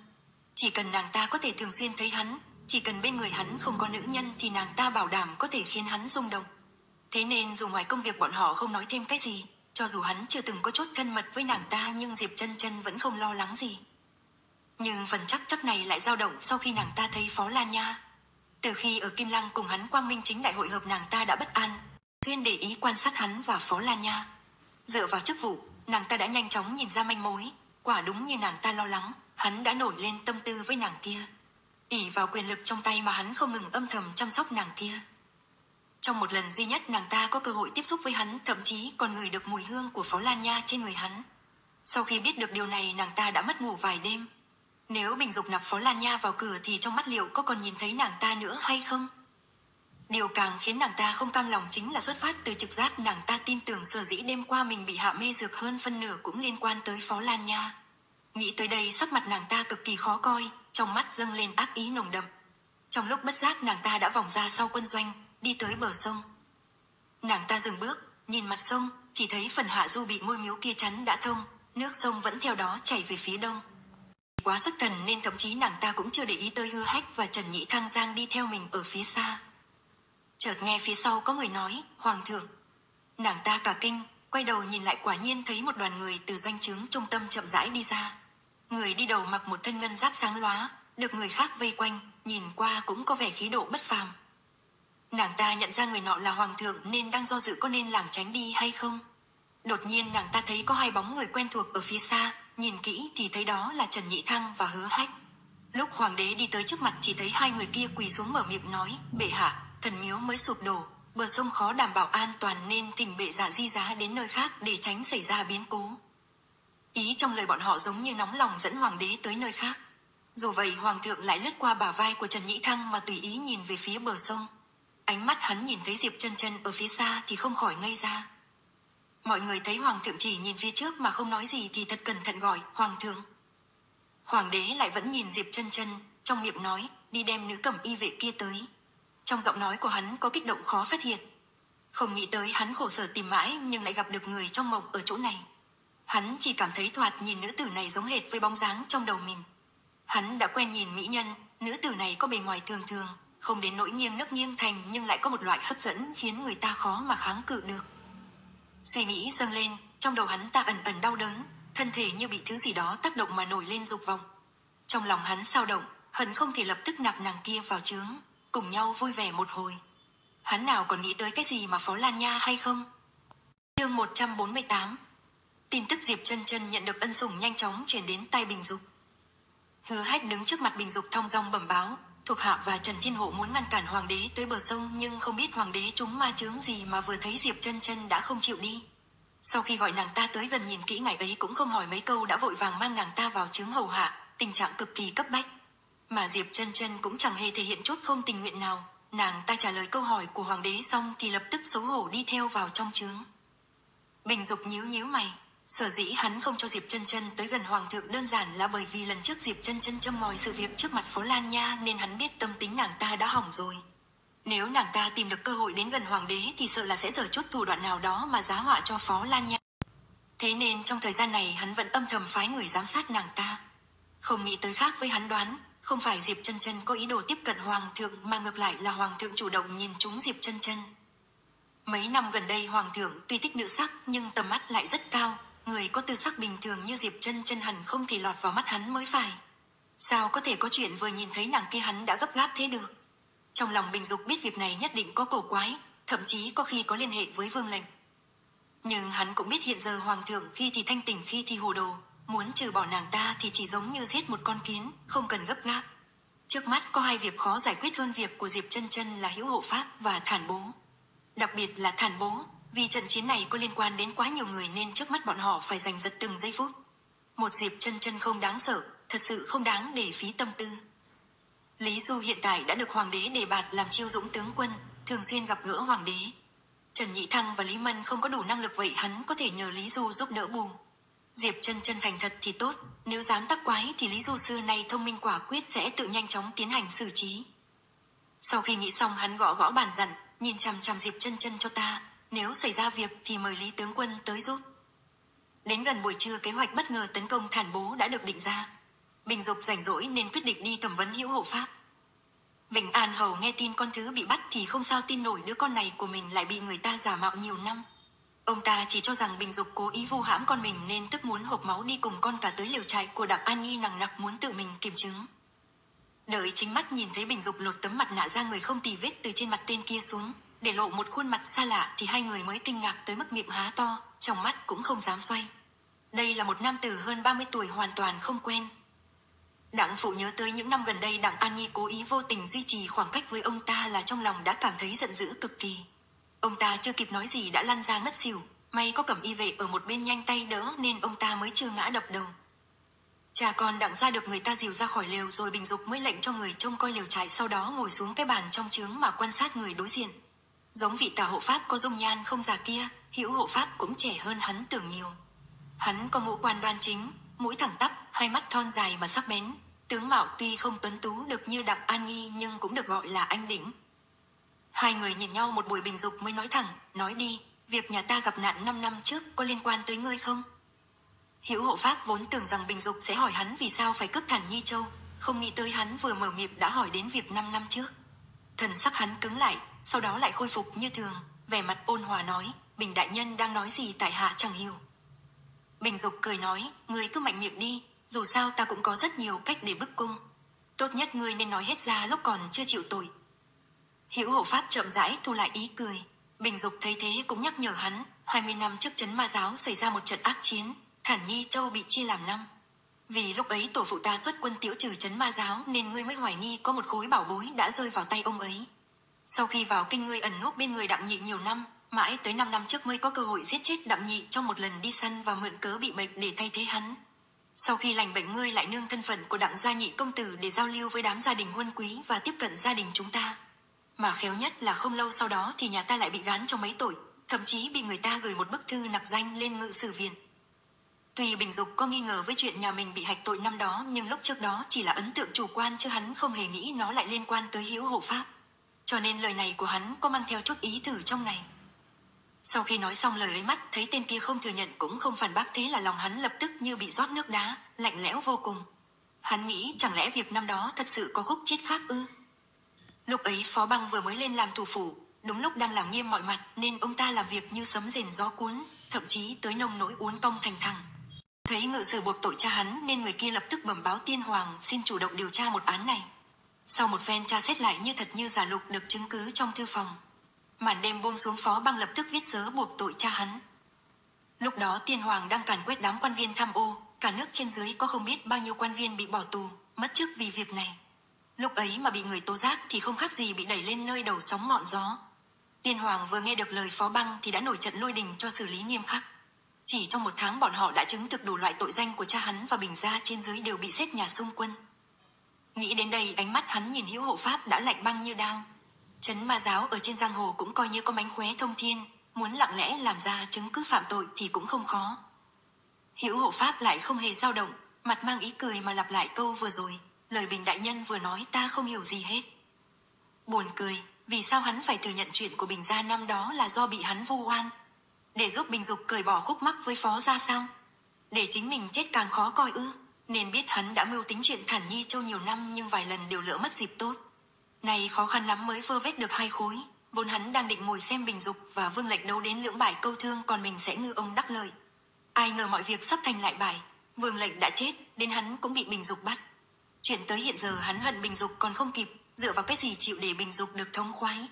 Chỉ cần nàng ta có thể thường xuyên thấy hắn, chỉ cần bên người hắn không có nữ nhân thì nàng ta bảo đảm có thể khiến hắn rung động. Thế nên dù ngoài công việc bọn họ không nói thêm cái gì, cho dù hắn chưa từng có chút thân mật với nàng ta nhưng Diệp chân chân vẫn không lo lắng gì. Nhưng phần chắc chắc này lại dao động sau khi nàng ta thấy Phó Lan Nha. Từ khi ở Kim Lăng cùng hắn quang minh chính đại hội hợp nàng ta đã bất an, xuyên để ý quan sát hắn và Phó Lan Nha. Dựa vào chức vụ, nàng ta đã nhanh chóng nhìn ra manh mối, quả đúng như nàng ta lo lắng, hắn đã nổi lên tâm tư với nàng kia. ỉ vào quyền lực trong tay mà hắn không ngừng âm thầm chăm sóc nàng kia. Trong một lần duy nhất nàng ta có cơ hội tiếp xúc với hắn, thậm chí còn ngửi được mùi hương của pháo Lan Nha trên người hắn. Sau khi biết được điều này nàng ta đã mất ngủ vài đêm. Nếu Bình Dục nạp pháo Lan Nha vào cửa thì trong mắt liệu có còn nhìn thấy nàng ta nữa hay không? Điều càng khiến nàng ta không cam lòng chính là xuất phát từ trực giác nàng ta tin tưởng sở dĩ đêm qua mình bị hạ mê dược hơn phân nửa cũng liên quan tới Phó Lan Nha. Nghĩ tới đây sắc mặt nàng ta cực kỳ khó coi, trong mắt dâng lên ác ý nồng đậm. Trong lúc bất giác nàng ta đã vòng ra sau quân doanh, đi tới bờ sông. Nàng ta dừng bước, nhìn mặt sông, chỉ thấy phần hạ du bị ngôi miếu kia chắn đã thông, nước sông vẫn theo đó chảy về phía đông. Quá sức thần nên thậm chí nàng ta cũng chưa để ý tới hư hách và Trần Nhĩ Thăng Giang đi theo mình ở phía xa. Chợt nghe phía sau có người nói, Hoàng thượng. Nàng ta cả kinh, quay đầu nhìn lại quả nhiên thấy một đoàn người từ doanh trướng trung tâm chậm rãi đi ra. Người đi đầu mặc một thân ngân giáp sáng lóa, được người khác vây quanh, nhìn qua cũng có vẻ khí độ bất phàm. Nàng ta nhận ra người nọ là hoàng thượng nên đang do dự có nên lảng tránh đi hay không. Đột nhiên nàng ta thấy có hai bóng người quen thuộc ở phía xa, nhìn kỹ thì thấy đó là Trần Nhị Thăng và Hứa Hách. Lúc hoàng đế đi tới trước mặt chỉ thấy hai người kia quỳ xuống mở miệng nói, bệ hạ, thần miếu mới sụp đổ, bờ sông khó đảm bảo an toàn nên thỉnh bệ dạ di giá đến nơi khác để tránh xảy ra biến cố. Ý trong lời bọn họ giống như nóng lòng dẫn hoàng đế tới nơi khác. Dù vậy hoàng thượng lại lướt qua bả vai của Trần Nhĩ Thăng mà tùy ý nhìn về phía bờ sông. Ánh mắt hắn nhìn thấy Diệp chân chân ở phía xa thì không khỏi ngây ra. Mọi người thấy hoàng thượng chỉ nhìn phía trước mà không nói gì thì thật cẩn thận gọi hoàng thượng. Hoàng đế lại vẫn nhìn Diệp chân chân, trong miệng nói, đi đem nữ cẩm y vệ kia tới. Trong giọng nói của hắn có kích động khó phát hiện. Không nghĩ tới hắn khổ sở tìm mãi nhưng lại gặp được người trong mộng ở chỗ này. Hắn chỉ cảm thấy thoạt nhìn nữ tử này giống hệt với bóng dáng trong đầu mình. Hắn đã quen nhìn mỹ nhân, nữ tử này có bề ngoài thường thường, không đến nỗi nghiêng nước nghiêng thành nhưng lại có một loại hấp dẫn khiến người ta khó mà kháng cự được. Suy nghĩ dâng lên, trong đầu hắn ta ẩn ẩn đau đớn, thân thể như bị thứ gì đó tác động mà nổi lên dục vọng. Trong lòng hắn sao động, hận không thể lập tức nạp nàng kia vào trướng, cùng nhau vui vẻ một hồi. Hắn nào còn nghĩ tới cái gì mà Phó Lan Nha hay không? Chương 148 Tin tức Diệp chân chân nhận được ân sủng nhanh chóng chuyển đến tay Bình Dục. Hứa hách đứng trước mặt Bình Dục thong dong bẩm báo, thuộc hạ và Trần Thiên Hộ muốn ngăn cản hoàng đế tới bờ sông nhưng không biết hoàng đế chúng ma chướng gì mà vừa thấy Diệp chân chân đã không chịu đi. Sau khi gọi nàng ta tới gần nhìn kỹ ngày ấy cũng không hỏi mấy câu đã vội vàng mang nàng ta vào trướng hầu hạ, tình trạng cực kỳ cấp bách. Mà Diệp chân chân cũng chẳng hề thể hiện chút không tình nguyện nào, nàng ta trả lời câu hỏi của hoàng đế xong thì lập tức xấu hổ đi theo vào trong trướng. Bình Dục nhíu nhíu mày, Sở dĩ hắn không cho Diệp chân chân tới gần Hoàng thượng đơn giản là bởi vì lần trước Diệp chân chân châm mòi sự việc trước mặt Phố Lan Nha nên hắn biết tâm tính nàng ta đã hỏng rồi. Nếu nàng ta tìm được cơ hội đến gần Hoàng đế thì sợ là sẽ dở chút thủ đoạn nào đó mà giá họa cho Phó Lan Nha. Thế nên trong thời gian này hắn vẫn âm thầm phái người giám sát nàng ta. Không nghĩ tới khác với hắn đoán, không phải Diệp chân chân có ý đồ tiếp cận Hoàng thượng mà ngược lại là Hoàng thượng chủ động nhìn trúng Diệp chân chân. Mấy năm gần đây Hoàng thượng tuy thích nữ sắc nhưng tầm mắt lại rất cao, Người có tư sắc bình thường như Diệp chân chân hẳn không thể lọt vào mắt hắn mới phải. Sao có thể có chuyện vừa nhìn thấy nàng kia hắn đã gấp gáp thế được? Trong lòng Bình Dục biết việc này nhất định có cổ quái, thậm chí có khi có liên hệ với vương lệnh. Nhưng hắn cũng biết hiện giờ hoàng thượng khi thì thanh tỉnh khi thì hồ đồ, muốn trừ bỏ nàng ta thì chỉ giống như giết một con kiến, không cần gấp gáp. Trước mắt có hai việc khó giải quyết hơn việc của Diệp chân chân là hữu hộ pháp và thản bố. Đặc biệt là thản bố, vì trận chiến này có liên quan đến quá nhiều người nên trước mắt bọn họ phải giành giật từng giây phút. Một Diệp chân chân không đáng sợ, thật sự không đáng để phí tâm tư. Lý Du hiện tại đã được hoàng đế đề bạt làm chiêu dũng tướng quân, thường xuyên gặp gỡ hoàng đế. Trần Nhị Thăng và Lý Mân không có đủ năng lực vậy hắn có thể nhờ Lý Du giúp đỡ bù. Diệp chân chân thành thật thì tốt, nếu dám tắc quái thì Lý Du xưa nay thông minh quả quyết sẽ tự nhanh chóng tiến hành xử trí. Sau khi nghĩ xong hắn gõ gõ bàn dặn, nhìn chằm chằm Diệp chân chân cho ta, nếu xảy ra việc thì mời Lý tướng quân tới giúp. Đến gần buổi trưa kế hoạch bất ngờ tấn công thản bố đã được định ra. Bình Dục rảnh rỗi nên quyết định đi thẩm vấn hữu hộ pháp. Bình An Hầu nghe tin con thứ bị bắt thì không sao tin nổi đứa con này của mình lại bị người ta giả mạo nhiều năm. Ông ta chỉ cho rằng Bình Dục cố ý vu hãm con mình nên tức muốn hộp máu đi cùng con cả tới liều trại của Đặng An Nghi nặng nặc muốn tự mình kiểm chứng. Đợi chính mắt nhìn thấy Bình Dục lột tấm mặt nạ ra người không tì vết từ trên mặt tên kia xuống, để lộ một khuôn mặt xa lạ thì hai người mới kinh ngạc tới mức miệng há to, trong mắt cũng không dám xoay. Đây là một nam tử hơn 30 tuổi hoàn toàn không quen. Đặng phụ nhớ tới những năm gần đây Đặng An Nghi cố ý vô tình duy trì khoảng cách với ông ta là trong lòng đã cảm thấy giận dữ cực kỳ. Ông ta chưa kịp nói gì đã lăn ra ngất xỉu, may có cẩm y vệ ở một bên nhanh tay đỡ nên ông ta mới chưa ngã đập đầu. Cha con đặng ra được người ta dìu ra khỏi lều rồi bình dục mới lệnh cho người trông coi lều trại sau đó ngồi xuống cái bàn trong trướng mà quan sát người đối diện. Giống vị tà hộ pháp có dung nhan không già kia, hữu hộ pháp cũng trẻ hơn hắn tưởng nhiều. Hắn có ngũ quan đoan chính, mũi thẳng tắp, hai mắt thon dài mà sắc bén. Tướng mạo tuy không tuấn tú được như Đặng An Nghi nhưng cũng được gọi là anh đỉnh. Hai người nhìn nhau một buổi bình dục mới nói thẳng, nói đi, việc nhà ta gặp nạn 5 năm trước có liên quan tới ngươi không? Hữu hộ pháp vốn tưởng rằng Bình Dục sẽ hỏi hắn vì sao phải cướp Thản Nhi Châu, không nghĩ tới hắn vừa mở miệng đã hỏi đến việc 5 năm trước. Thần sắc hắn cứng lại, sau đó lại khôi phục như thường, vẻ mặt ôn hòa nói, Bình đại nhân đang nói gì tại hạ chẳng hiểu. Bình Dục cười nói, ngươi cứ mạnh miệng đi, dù sao ta cũng có rất nhiều cách để bức cung. Tốt nhất ngươi nên nói hết ra lúc còn chưa chịu tội. Hữu hộ pháp chậm rãi thu lại ý cười. Bình Dục thấy thế cũng nhắc nhở hắn, 20 năm trước chấn ma giáo xảy ra một trận ác chiến, Thản Nhi Châu bị chia làm năm. Vì lúc ấy tổ phụ ta xuất quân tiểu trừ chấn ma giáo nên ngươi mới hoài nghi có một khối bảo bối đã rơi vào tay ông ấy. Sau khi vào kinh ngươi ẩn núp bên người đặng nhị nhiều năm, mãi tới 5 năm trước mới có cơ hội giết chết đặng nhị trong một lần đi săn và mượn cớ bị bệnh để thay thế hắn. Sau khi lành bệnh ngươi lại nương thân phận của đặng gia nhị công tử để giao lưu với đám gia đình huân quý và tiếp cận gia đình chúng ta. Mà khéo nhất là không lâu sau đó thì nhà ta lại bị gán trong mấy tội, thậm chí bị người ta gửi một bức thư nặc danh lên ngự sử viện. Tuy Bình Dục có nghi ngờ với chuyện nhà mình bị hạch tội năm đó nhưng lúc trước đó chỉ là ấn tượng chủ quan chứ hắn không hề nghĩ nó lại liên quan tới hiếu hộ pháp. Cho nên lời này của hắn có mang theo chút ý tử trong này. Sau khi nói xong lời ấy mắt thấy tên kia không thừa nhận cũng không phản bác thế là lòng hắn lập tức như bị rót nước đá, lạnh lẽo vô cùng. Hắn nghĩ chẳng lẽ việc năm đó thật sự có khúc chết khác ư? Lúc ấy Phó Băng vừa mới lên làm thủ phủ, đúng lúc đang làm nghiêm mọi mặt nên ông ta làm việc như sấm rền gió cuốn, thậm chí tới nông nỗi uốn cong thành thẳng. Thấy ngự sử buộc tội cha hắn nên người kia lập tức bẩm báo tiên hoàng xin chủ động điều tra một án này. Sau một phen tra xét lại như thật như giả lục được chứng cứ trong thư phòng. Màn đêm buông xuống phó băng lập tức viết sớ buộc tội cha hắn. Lúc đó tiên hoàng đang càn quét đám quan viên tham ô, cả nước trên dưới có không biết bao nhiêu quan viên bị bỏ tù, mất chức vì việc này. Lúc ấy mà bị người tố giác thì không khác gì bị đẩy lên nơi đầu sóng ngọn gió. Tiên hoàng vừa nghe được lời phó băng thì đã nổi trận lôi đình cho xử lý nghiêm khắc. Chỉ trong một tháng bọn họ đã chứng thực đủ loại tội danh của cha hắn và bình gia trên dưới đều bị xét nhà xung quân. Nghĩ đến đây ánh mắt hắn nhìn hữu hộ pháp đã lạnh băng như đao. Trấn ma giáo ở trên giang hồ cũng coi như có mánh khóe thông thiên, muốn lặng lẽ làm ra chứng cứ phạm tội thì cũng không khó. Hữu hộ pháp lại không hề dao động, mặt mang ý cười mà lặp lại câu vừa rồi, lời bình đại nhân vừa nói ta không hiểu gì hết. Buồn cười, vì sao hắn phải thừa nhận chuyện của bình gia năm đó là do bị hắn vu oan, để giúp Bình Dục cởi bỏ khúc mắc với phó ra sao? Để chính mình chết càng khó coi ư? Nên biết hắn đã mưu tính chuyện thản nhi châu nhiều năm nhưng vài lần đều lỡ mất dịp tốt. Này khó khăn lắm mới vơ vét được hai khối. Vốn hắn đang định ngồi xem Bình Dục và Vương Lệch đấu đến lưỡng bại câu thương còn mình sẽ ngư ông đắc lợi. Ai ngờ mọi việc sắp thành lại bài. Vương Lệch đã chết, đến hắn cũng bị Bình Dục bắt. Chuyện tới hiện giờ hắn hận Bình Dục còn không kịp, dựa vào cái gì chịu để Bình Dục được thông khoái.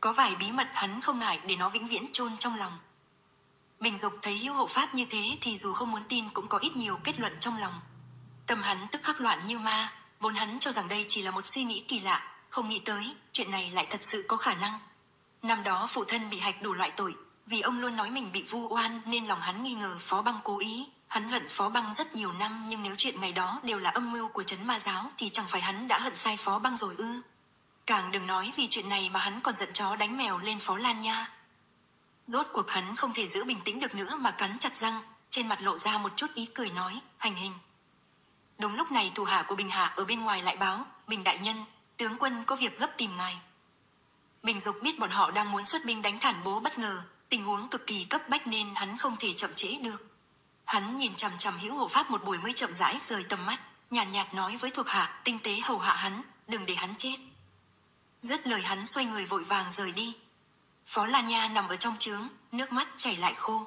Có vài bí mật hắn không ngại để nó vĩnh viễn chôn trong lòng. Bình Dục thấy hữu hộ pháp như thế thì dù không muốn tin cũng có ít nhiều kết luận trong lòng. Tâm hắn tức khắc loạn như ma, vốn hắn cho rằng đây chỉ là một suy nghĩ kỳ lạ, không nghĩ tới, chuyện này lại thật sự có khả năng. Năm đó phụ thân bị hạch đủ loại tội, vì ông luôn nói mình bị vu oan nên lòng hắn nghi ngờ Phó Băng cố ý. Hắn hận Phó Băng rất nhiều năm nhưng nếu chuyện ngày đó đều là âm mưu của chấn ma giáo thì chẳng phải hắn đã hận sai Phó Băng rồi ư. Càng đừng nói vì chuyện này mà hắn còn giận chó đánh mèo lên Phó Lan Nha. Rốt cuộc hắn không thể giữ bình tĩnh được nữa mà cắn chặt răng, trên mặt lộ ra một chút ý cười nói, hành hình. Đúng lúc này thủ hạ của Bình Hạ ở bên ngoài lại báo, Bình Đại Nhân, tướng quân có việc gấp tìm ngài. Bình Dục biết bọn họ đang muốn xuất binh đánh thản bố bất ngờ, tình huống cực kỳ cấp bách nên hắn không thể chậm trễ được. Hắn nhìn chằm chằm hữu hộ pháp một buổi mới chậm rãi rời tầm mắt, nhàn nhạt, nhạt nói với thuộc hạ, tinh tế hầu hạ hắn, đừng để hắn chết. Dứt lời hắn xoay người vội vàng rời đi. Phó La Nha nằm ở trong trướng, nước mắt chảy lại khô.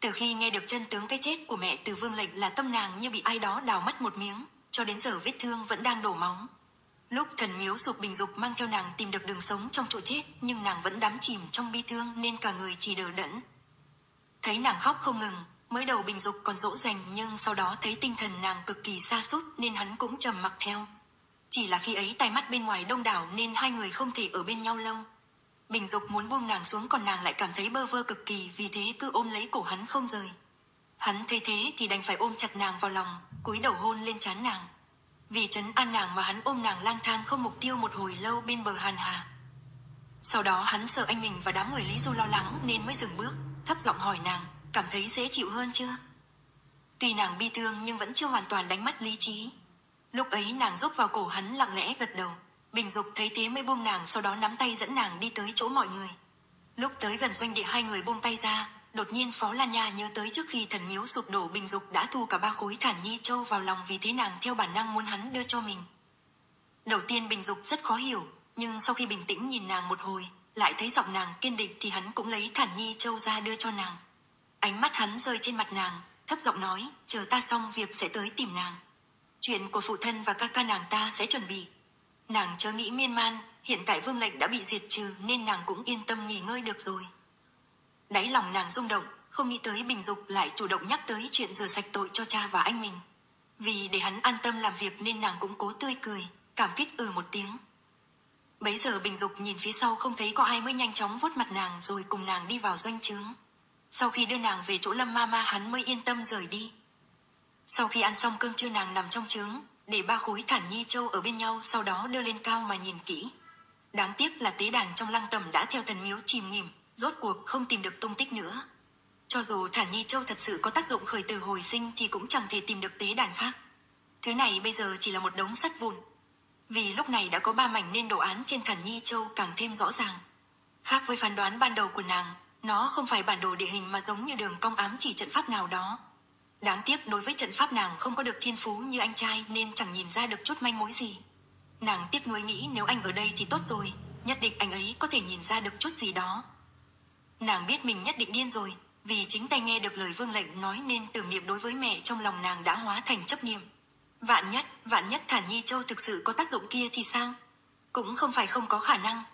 Từ khi nghe được chân tướng cái chết của mẹ từ vương lệnh là tâm nàng như bị ai đó đào mắt một miếng, cho đến giờ vết thương vẫn đang đổ máu. Lúc thần miếu sụp bình dục mang theo nàng tìm được đường sống trong chỗ chết, nhưng nàng vẫn đắm chìm trong bi thương nên cả người chỉ đờ đẫn. Thấy nàng khóc không ngừng, mới đầu bình dục còn dỗ dành nhưng sau đó thấy tinh thần nàng cực kỳ xa sút nên hắn cũng trầm mặc theo. Chỉ là khi ấy tai mắt bên ngoài đông đảo nên hai người không thể ở bên nhau lâu. Bình Dục muốn buông nàng xuống còn nàng lại cảm thấy bơ vơ cực kỳ vì thế cứ ôm lấy cổ hắn không rời. Hắn thấy thế thì đành phải ôm chặt nàng vào lòng, cúi đầu hôn lên trán nàng. Vì trấn an nàng mà hắn ôm nàng lang thang không mục tiêu một hồi lâu bên bờ hàn hà. Sau đó hắn sợ anh mình và đám người Lý Du lo lắng nên mới dừng bước, thấp giọng hỏi nàng, cảm thấy dễ chịu hơn chưa? Tuy nàng bi thương nhưng vẫn chưa hoàn toàn đánh mất lý trí. Lúc ấy nàng rúc vào cổ hắn lặng lẽ gật đầu. Bình Dục thấy thế mới buông nàng sau đó nắm tay dẫn nàng đi tới chỗ mọi người. Lúc tới gần doanh địa hai người buông tay ra, đột nhiên Phó Lan Nha nhớ tới trước khi thần miếu sụp đổ Bình Dục đã thu cả ba khối thản nhi châu vào lòng vì thế nàng theo bản năng muốn hắn đưa cho mình. Đầu tiên Bình Dục rất khó hiểu, nhưng sau khi bình tĩnh nhìn nàng một hồi, lại thấy giọng nàng kiên định thì hắn cũng lấy thản nhi châu ra đưa cho nàng. Ánh mắt hắn rơi trên mặt nàng, thấp giọng nói, chờ ta xong việc sẽ tới tìm nàng. Chuyện của phụ thân và ca ca nàng ta sẽ chuẩn bị, Nàng chớ nghĩ miên man, hiện tại vương lệnh đã bị diệt trừ nên nàng cũng yên tâm nghỉ ngơi được rồi. Đáy lòng nàng rung động, không nghĩ tới Bình Dục lại chủ động nhắc tới chuyện rửa sạch tội cho cha và anh mình. Vì để hắn an tâm làm việc nên nàng cũng cố tươi cười, cảm kích ừ một tiếng. Bấy giờ Bình Dục nhìn phía sau không thấy có ai mới nhanh chóng vuốt mặt nàng rồi cùng nàng đi vào doanh trướng. Sau khi đưa nàng về chỗ Lâm ma ma hắn mới yên tâm rời đi. Sau khi ăn xong cơm trưa nàng nằm trong trướng, để ba khối thản nhi châu ở bên nhau sau đó đưa lên cao mà nhìn kỹ. Đáng tiếc là tế đàn trong lăng tầm đã theo thần miếu chìm nghỉm, rốt cuộc không tìm được tung tích nữa. Cho dù thản nhi châu thật sự có tác dụng khởi từ hồi sinh thì cũng chẳng thể tìm được tế đàn khác. Thứ này bây giờ chỉ là một đống sắt vụn. Vì lúc này đã có ba mảnh nên đồ án trên thản nhi châu càng thêm rõ ràng. Khác với phán đoán ban đầu của nàng, nó không phải bản đồ địa hình mà giống như đường cong ám chỉ trận pháp nào đó. Đáng tiếc đối với trận pháp nàng không có được thiên phú như anh trai nên chẳng nhìn ra được chút manh mối gì. Nàng tiếc nuối nghĩ nếu anh ở đây thì tốt rồi, nhất định anh ấy có thể nhìn ra được chút gì đó. Nàng biết mình nhất định điên rồi, vì chính tay nghe được lời vương lệnh nói nên tưởng niệm đối với mẹ trong lòng nàng đã hóa thành chấp niệm. Vạn nhất, vạn nhất Thản Nhi Châu thực sự có tác dụng kia thì sao? Cũng không phải không có khả năng.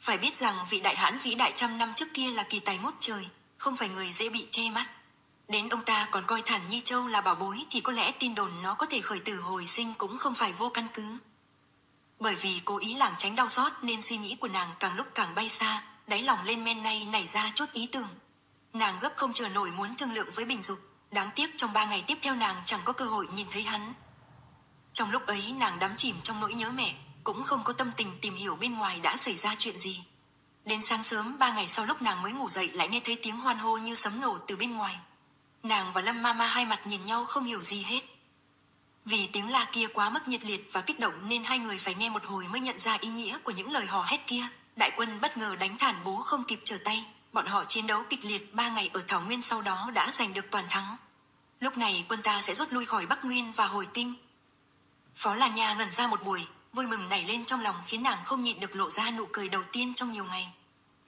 Phải biết rằng vị đại hãn vĩ đại trăm năm trước kia là kỳ tài ngút trời, không phải người dễ bị che mắt. Đến ông ta còn coi Thản Nhi Châu là bảo bối thì có lẽ tin đồn nó có thể khởi tử hồi sinh cũng không phải vô căn cứ. Bởi vì cố ý làm tránh đau xót nên suy nghĩ của nàng càng lúc càng bay xa, đáy lòng lên men nay nảy ra chút ý tưởng. Nàng gấp không chờ nổi muốn thương lượng với Bình Dục, đáng tiếc trong ba ngày tiếp theo nàng chẳng có cơ hội nhìn thấy hắn. Trong lúc ấy nàng đắm chìm trong nỗi nhớ mẹ, cũng không có tâm tình tìm hiểu bên ngoài đã xảy ra chuyện gì. Đến sáng sớm ba ngày sau lúc nàng mới ngủ dậy lại nghe thấy tiếng hoan hô như sấm nổ từ bên ngoài. Nàng và Lâm Mama hai mặt nhìn nhau không hiểu gì hết. Vì tiếng la kia quá mức nhiệt liệt và kích động nên hai người phải nghe một hồi mới nhận ra ý nghĩa của những lời hò hét kia. Đại quân bất ngờ đánh thản bố không kịp trở tay. Bọn họ chiến đấu kịch liệt ba ngày ở Thảo Nguyên sau đó đã giành được toàn thắng. Lúc này quân ta sẽ rút lui khỏi Bắc Nguyên và hồi kinh. Phó Là Nha ngẩn ra một buổi, vui mừng nảy lên trong lòng khiến nàng không nhịn được lộ ra nụ cười đầu tiên trong nhiều ngày.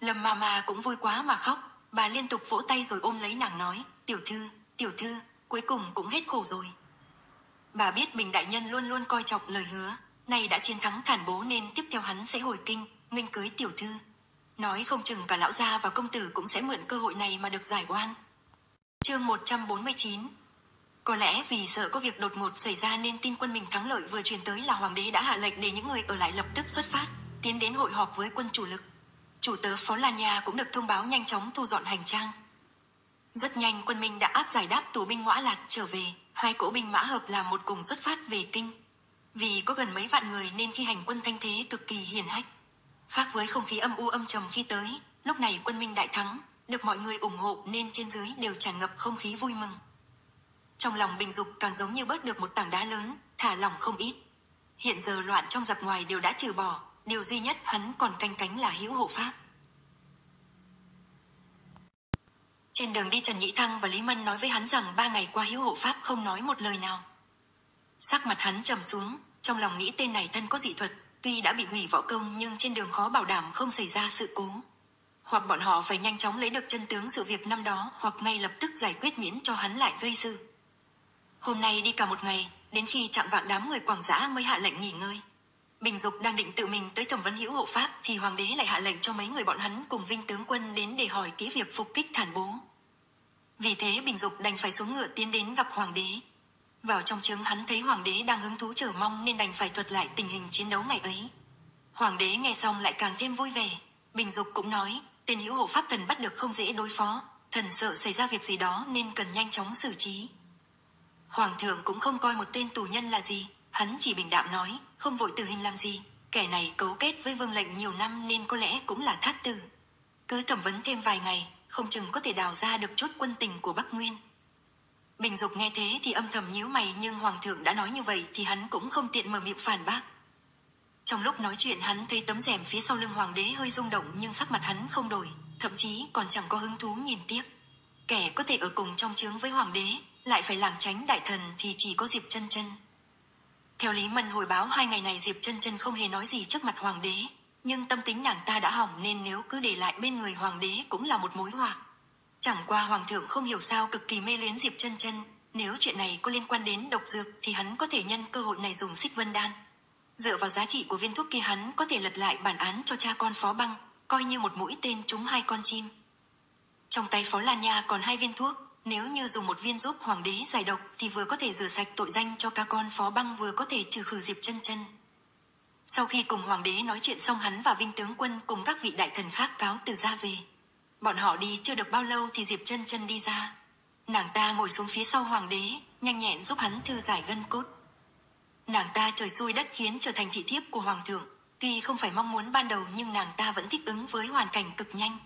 Lâm Mama cũng vui quá mà khóc, bà liên tục vỗ tay rồi ôm lấy nàng nói, Tiểu thư, tiểu thư, cuối cùng cũng hết khổ rồi. Bà biết Bình Đại Nhân luôn luôn coi trọng lời hứa, nay đã chiến thắng thản bố nên tiếp theo hắn sẽ hồi kinh, nghênh cưới tiểu thư. Nói không chừng cả lão gia và công tử cũng sẽ mượn cơ hội này mà được giải oan. Chương 149 Có lẽ vì sợ có việc đột ngột xảy ra nên tin quân mình thắng lợi vừa truyền tới là hoàng đế đã hạ lệnh để những người ở lại lập tức xuất phát, tiến đến hội họp với quân chủ lực. Chủ tớ Phó Lan Nha cũng được thông báo nhanh chóng thu dọn hành trang. Rất nhanh quân Minh đã áp giải đáp tù binh ngõa lạt trở về, hai cỗ binh mã hợp là một cùng xuất phát về kinh. Vì có gần mấy vạn người nên khi hành quân thanh thế cực kỳ hiền hách. Khác với không khí âm u âm trầm khi tới, lúc này quân Minh đại thắng, được mọi người ủng hộ nên trên dưới đều tràn ngập không khí vui mừng. Trong lòng Bình Dục càng giống như bớt được một tảng đá lớn, thả lòng không ít. Hiện giờ loạn trong giặc ngoài đều đã trừ bỏ, điều duy nhất hắn còn canh cánh là hữu hộ pháp. Trên đường đi Trần Nhĩ Thăng và Lý Mân nói với hắn rằng ba ngày qua hiếu hộ pháp không nói một lời nào. Sắc mặt hắn trầm xuống, trong lòng nghĩ tên này thân có dị thuật, tuy đã bị hủy võ công nhưng trên đường khó bảo đảm không xảy ra sự cố. Hoặc bọn họ phải nhanh chóng lấy được chân tướng sự việc năm đó hoặc ngay lập tức giải quyết miễn cho hắn lại gây sự. Hôm nay đi cả một ngày, đến khi chạm vạng đám người quảng giã mới hạ lệnh nghỉ ngơi. Bình Dục đang định tự mình tới thẩm vấn hữu hộ pháp thì hoàng đế lại hạ lệnh cho mấy người bọn hắn cùng vinh tướng quân đến để hỏi kỹ việc phục kích thản bố. Vì thế Bình Dục đành phải xuống ngựa tiến đến gặp hoàng đế. Vào trong trướng hắn thấy hoàng đế đang hứng thú chờ mong nên đành phải thuật lại tình hình chiến đấu ngày ấy. Hoàng đế nghe xong lại càng thêm vui vẻ. Bình Dục cũng nói, tên hữu hộ pháp thần bắt được không dễ đối phó, thần sợ xảy ra việc gì đó nên cần nhanh chóng xử trí. Hoàng thượng cũng không coi một tên tù nhân là gì, hắn chỉ bình đạm nói, không vội tử hình làm gì, kẻ này cấu kết với vương lệnh nhiều năm nên có lẽ cũng là thát tử. Cứ thẩm vấn thêm vài ngày, không chừng có thể đào ra được chốt quân tình của Bắc Nguyên. Bình Dục nghe thế thì âm thầm nhíu mày nhưng Hoàng thượng đã nói như vậy thì hắn cũng không tiện mở miệng phản bác. Trong lúc nói chuyện hắn thấy tấm rèm phía sau lưng Hoàng đế hơi rung động nhưng sắc mặt hắn không đổi, thậm chí còn chẳng có hứng thú nhìn tiếp Kẻ có thể ở cùng trong trướng với Hoàng đế, lại phải làm tránh đại thần thì chỉ có Diệp chân chân. Theo Lý Mân hồi báo hai ngày này Diệp chân chân không hề nói gì trước mặt Hoàng đế, nhưng tâm tính nàng ta đã hỏng nên nếu cứ để lại bên người Hoàng đế cũng là một mối họa. Chẳng qua Hoàng thượng không hiểu sao cực kỳ mê luyến Diệp chân chân, nếu chuyện này có liên quan đến độc dược thì hắn có thể nhân cơ hội này dùng xích vân đan. Dựa vào giá trị của viên thuốc kia hắn có thể lật lại bản án cho cha con Phó Băng, coi như một mũi tên trúng hai con chim. Trong tay Phó Lan Nha còn hai viên thuốc, nếu như dùng một viên giúp hoàng đế giải độc thì vừa có thể rửa sạch tội danh cho ca con Phó Băng vừa có thể trừ khử Diệp chân chân. Sau khi cùng hoàng đế nói chuyện xong hắn và Vinh tướng quân cùng các vị đại thần khác cáo từ ra về. Bọn họ đi chưa được bao lâu thì Diệp chân chân đi ra. Nàng ta ngồi xuống phía sau hoàng đế, nhanh nhẹn giúp hắn thư giải gân cốt. Nàng ta trời xui đất khiến trở thành thị thiếp của hoàng thượng, tuy không phải mong muốn ban đầu nhưng nàng ta vẫn thích ứng với hoàn cảnh cực nhanh.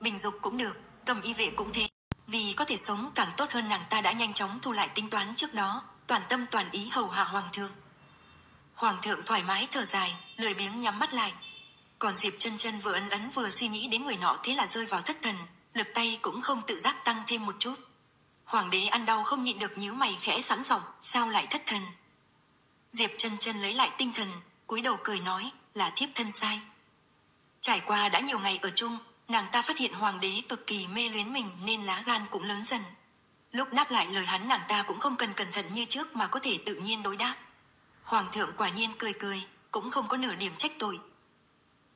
Bình dục cũng được, cầm y vệ cũng thế. Vì có thể sống càng tốt hơn nàng ta đã nhanh chóng thu lại tính toán trước đó, toàn tâm toàn ý hầu hạ hoàng thượng. Hoàng thượng thoải mái thở dài, lười biếng nhắm mắt lại. Còn Diệp chân chân vừa ấn ấn vừa suy nghĩ đến người nọ thế là rơi vào thất thần, lực tay cũng không tự giác tăng thêm một chút. Hoàng đế ăn đau không nhịn được nhíu mày khẽ sẵn giọng, sao lại thất thần? Diệp chân chân lấy lại tinh thần, cúi đầu cười nói, là thiếp thân sai. Trải qua đã nhiều ngày ở chung, nàng ta phát hiện hoàng đế cực kỳ mê luyến mình nên lá gan cũng lớn dần. Lúc đáp lại lời hắn nàng ta cũng không cần cẩn thận như trước mà có thể tự nhiên đối đáp. Hoàng thượng quả nhiên cười cười, cũng không có nửa điểm trách tội.